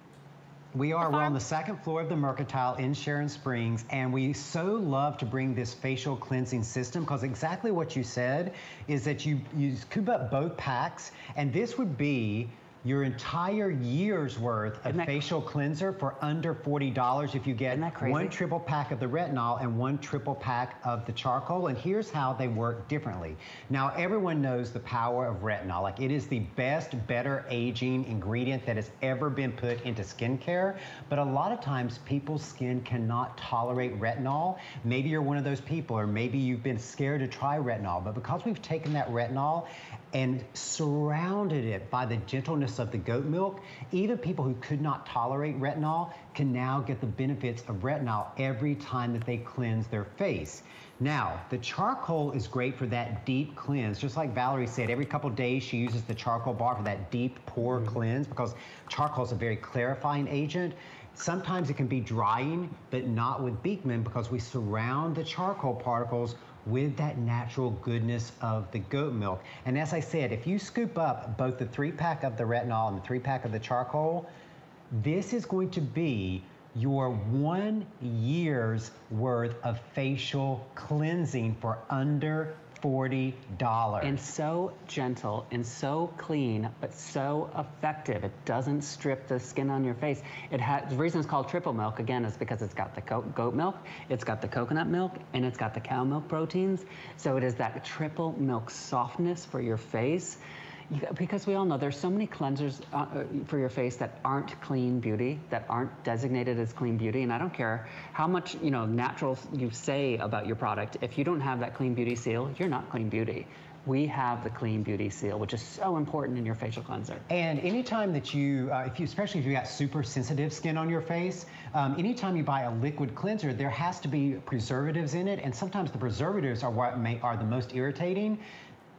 We are. We're on the second floor of the Mercantile in Sharon Springs, and we so love to bring this facial cleansing system because exactly what you said is that you, you scoop up both packs, and this would be your entire year's worth of facial cleanser for under $40 if you get one triple pack of the retinol and one triple pack of the charcoal. And here's how they work differently. Now, everyone knows the power of retinol. Like it is the best, better aging ingredient that has ever been put into skincare. But a lot of times people's skin cannot tolerate retinol. Maybe you're one of those people, or maybe you've been scared to try retinol. But because we've taken that retinol and surrounded it by the gentleness of the goat milk, even people who could not tolerate retinol can now get the benefits of retinol every time that they cleanse their face. Now, the charcoal is great for that deep cleanse. Just like Valerie said, every couple days she uses the charcoal bar for that deep pore mm -hmm. cleanse because charcoal is a very clarifying agent. Sometimes it can be drying, but not with Beekman because we surround the charcoal particles with that natural goodness of the goat milk. And as I said, if you scoop up both the three pack of the retinol and the three pack of the charcoal, this is going to be your one year's worth of facial cleansing for under $40. And so gentle and so clean, but so effective. It doesn't strip the skin on your face. It has, the reason it's called triple milk, again, is because it's got the goat milk, it's got the coconut milk, and it's got the cow milk proteins. So it is that triple milk softness for your face because we all know there's so many cleansers uh, uh, for your face that aren't clean beauty, that aren't designated as clean beauty. And I don't care how much you know natural you say about your product. If you don't have that clean beauty seal, you're not clean beauty we have the clean beauty seal which is so important in your facial cleanser and anytime that you uh, if you especially if you got super sensitive skin on your face um, anytime you buy a liquid cleanser there has to be preservatives in it and sometimes the preservatives are what may, are the most irritating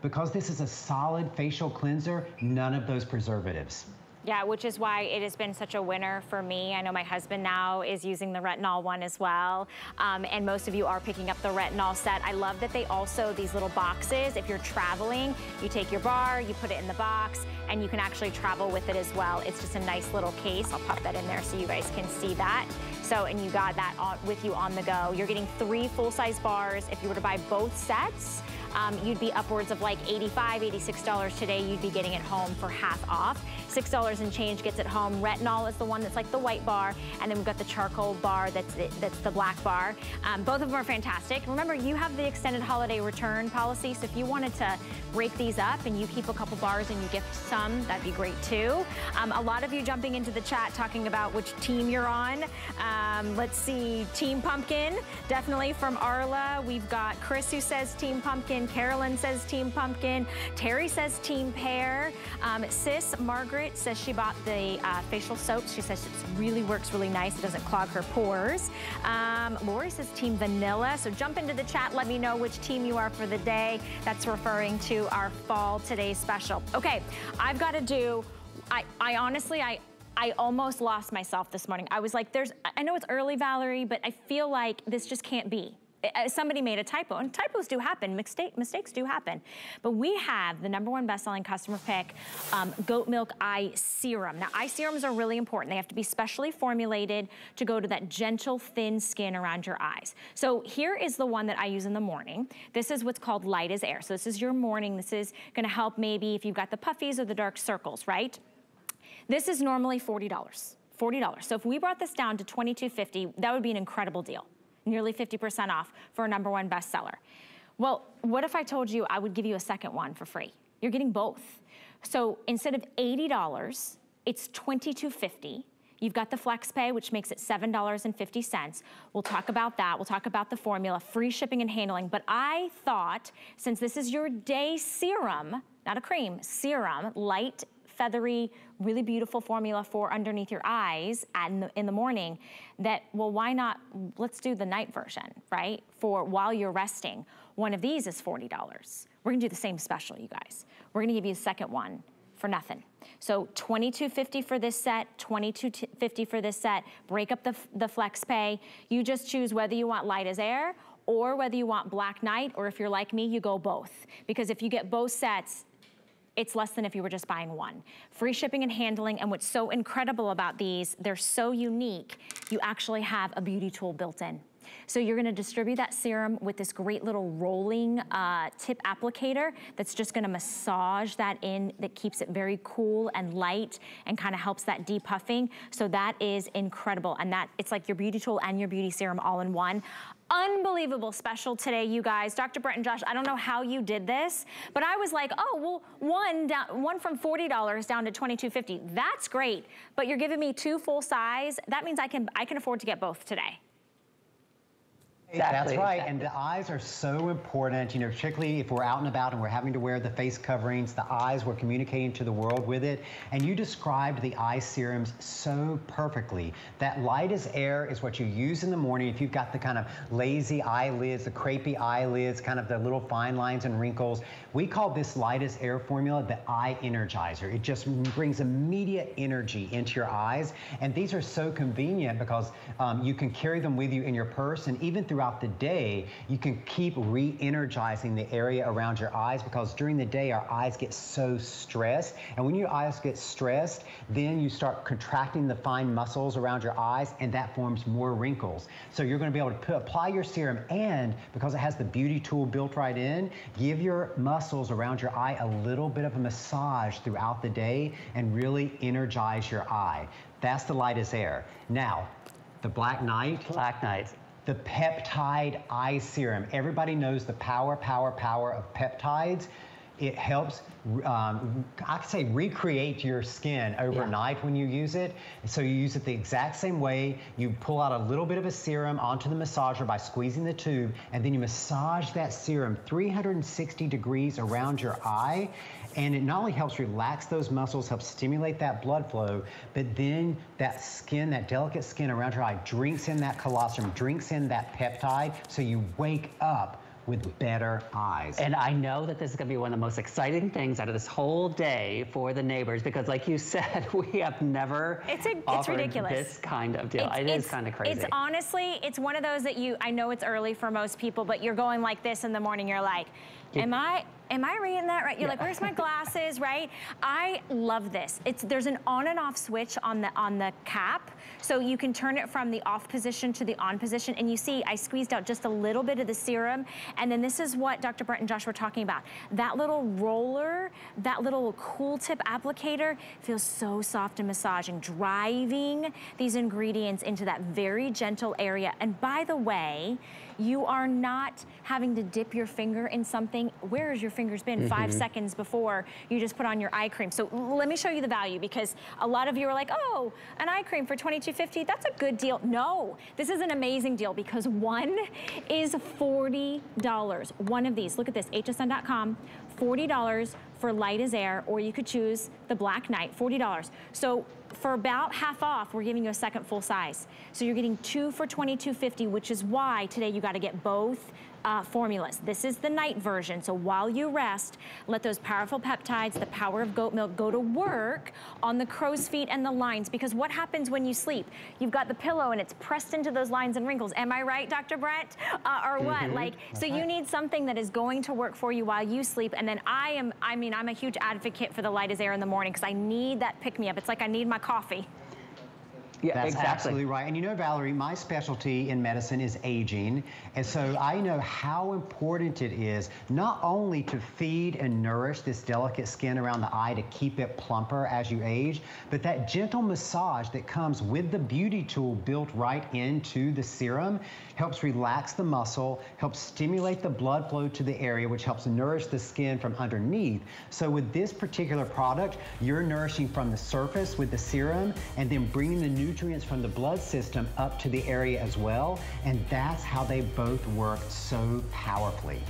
because this is a solid facial cleanser, none of those preservatives. Yeah, which is why it has been such a winner for me. I know my husband now is using the retinol one as well. Um, and most of you are picking up the retinol set. I love that they also, these little boxes, if you're traveling, you take your bar, you put it in the box, and you can actually travel with it as well. It's just a nice little case. I'll pop that in there so you guys can see that. So, and you got that on, with you on the go. You're getting three full-size bars. If you were to buy both sets, um, you'd be upwards of like $85, $86 today. You'd be getting it home for half off. $6 and change gets it home. Retinol is the one that's like the white bar. And then we've got the charcoal bar that's, that's the black bar. Um, both of them are fantastic. Remember, you have the extended holiday return policy. So if you wanted to break these up and you keep a couple bars and you gift some, that'd be great too. Um, a lot of you jumping into the chat talking about which team you're on. Um, let's see, Team Pumpkin, definitely from Arla. We've got Chris who says Team Pumpkin. Carolyn says Team Pumpkin. Terry says Team Pear. Um, Sis Margaret says she bought the uh, facial soap. She says it really works really nice. It doesn't clog her pores. Um, Lori says Team Vanilla. So jump into the chat. Let me know which team you are for the day. That's referring to our fall today special. Okay, I've got to do, I, I honestly, I, I almost lost myself this morning. I was like, there's, I know it's early, Valerie, but I feel like this just can't be. Uh, somebody made a typo, and typos do happen, mistake, mistakes do happen. But we have the number one best-selling customer pick, um, goat milk eye serum. Now, eye serums are really important. They have to be specially formulated to go to that gentle, thin skin around your eyes. So here is the one that I use in the morning. This is what's called light as air. So this is your morning. This is gonna help maybe if you've got the puffies or the dark circles, right? This is normally $40, $40. So if we brought this down to $22.50, that would be an incredible deal nearly 50% off for a number one bestseller. Well, what if I told you I would give you a second one for free? You're getting both. So instead of $80, it's $22.50. You've got the flex pay, which makes it $7.50. We'll talk about that. We'll talk about the formula, free shipping and handling. But I thought, since this is your day serum, not a cream, serum, light feathery, really beautiful formula for underneath your eyes in the, in the morning that, well, why not, let's do the night version, right? For while you're resting. One of these is $40. We're gonna do the same special, you guys. We're gonna give you a second one for nothing. So $22.50 for this set, $22.50 for this set. Break up the, the flex pay. You just choose whether you want light as air or whether you want black night, or if you're like me, you go both. Because if you get both sets, it's less than if you were just buying one. Free shipping and handling, and what's so incredible about these, they're so unique, you actually have a beauty tool built in. So you're gonna distribute that serum with this great little rolling uh, tip applicator that's just gonna massage that in, that keeps it very cool and light and kind of helps that depuffing. So that is incredible. And that, it's like your beauty tool and your beauty serum all in one unbelievable special today, you guys. Dr. Brent and Josh, I don't know how you did this, but I was like, oh, well, one, down, one from $40 down to $22.50. That's great, but you're giving me two full size. That means I can, I can afford to get both today. Exactly, That's right, exactly. and the eyes are so important, you know, particularly if we're out and about and we're having to wear the face coverings, the eyes, we're communicating to the world with it. And you described the eye serums so perfectly. That light as air is what you use in the morning if you've got the kind of lazy eyelids, the crepey eyelids, kind of the little fine lines and wrinkles. We call this light as air formula the eye energizer. It just brings immediate energy into your eyes. And these are so convenient because um, you can carry them with you in your purse and even through throughout the day, you can keep re-energizing the area around your eyes because during the day, our eyes get so stressed. And when your eyes get stressed, then you start contracting the fine muscles around your eyes and that forms more wrinkles. So you're gonna be able to put, apply your serum and because it has the beauty tool built right in, give your muscles around your eye a little bit of a massage throughout the day and really energize your eye. That's the light as air. Now, the Black Night. Black Night the peptide eye serum. Everybody knows the power, power, power of peptides. It helps, um, I could say, recreate your skin overnight yeah. when you use it. So you use it the exact same way. You pull out a little bit of a serum onto the massager by squeezing the tube, and then you massage that serum 360 degrees around your eye. And it not only helps relax those muscles, helps stimulate that blood flow, but then that skin, that delicate skin around your eye drinks in that colostrum, drinks in that peptide, so you wake up with better eyes. And I know that this is going to be one of the most exciting things out of this whole day for the neighbors because, like you *laughs* said, we have never it's a, it's ridiculous. this kind of deal. It's, it is kind of crazy. It's honestly, it's one of those that you, I know it's early for most people, but you're going like this in the morning, you're like, am I, am I reading that right? You're yeah. like, where's my glasses, *laughs* right? I love this. It's There's an on and off switch on the, on the cap, so you can turn it from the off position to the on position, and you see I squeezed out just a little bit of the serum, and then this is what Dr. Brent and Josh were talking about. That little roller, that little cool tip applicator feels so soft and massaging, driving these ingredients into that very gentle area. And by the way, you are not having to dip your finger in something. Where has your fingers been mm -hmm. five mm-hmm. seconds before you just put on your eye cream? So let me show you the value because a lot of you are like, oh, an eye cream for $22.50, that's a good deal. No, this is an amazing deal because one is $40. One of these, look at this, hsn.com, $40 for light as air, or you could choose the black night, $40. So for about half off, we're giving you a second full size. So you're getting two for $22.50, which is why today you gotta get both uh, formulas. This is the night version. So while you rest, let those powerful peptides, the power of goat milk, go to work on the crow's feet and the lines. Because what happens when you sleep? You've got the pillow and it's pressed into those lines and wrinkles. Am I right, Dr. Brent? Uh, or what? Mm -hmm. Like, so you need something that is going to work for you while you sleep. And then I am, I mean, I'm a huge advocate for the light as air in the morning because I need that pick me up. It's like I need my coffee. Yeah, That's exactly. absolutely right. And you know, Valerie, my specialty in medicine is aging. And so I know how important it is not only to feed and nourish this delicate skin around the eye to keep it plumper as you age, but that gentle massage that comes with the beauty tool built right into the serum helps relax the muscle, helps stimulate the blood flow to the area, which helps nourish the skin from underneath. So with this particular product, you're nourishing from the surface with the serum and then bringing the new nutrients from the blood system up to the area as well. And that's how they both work so powerfully.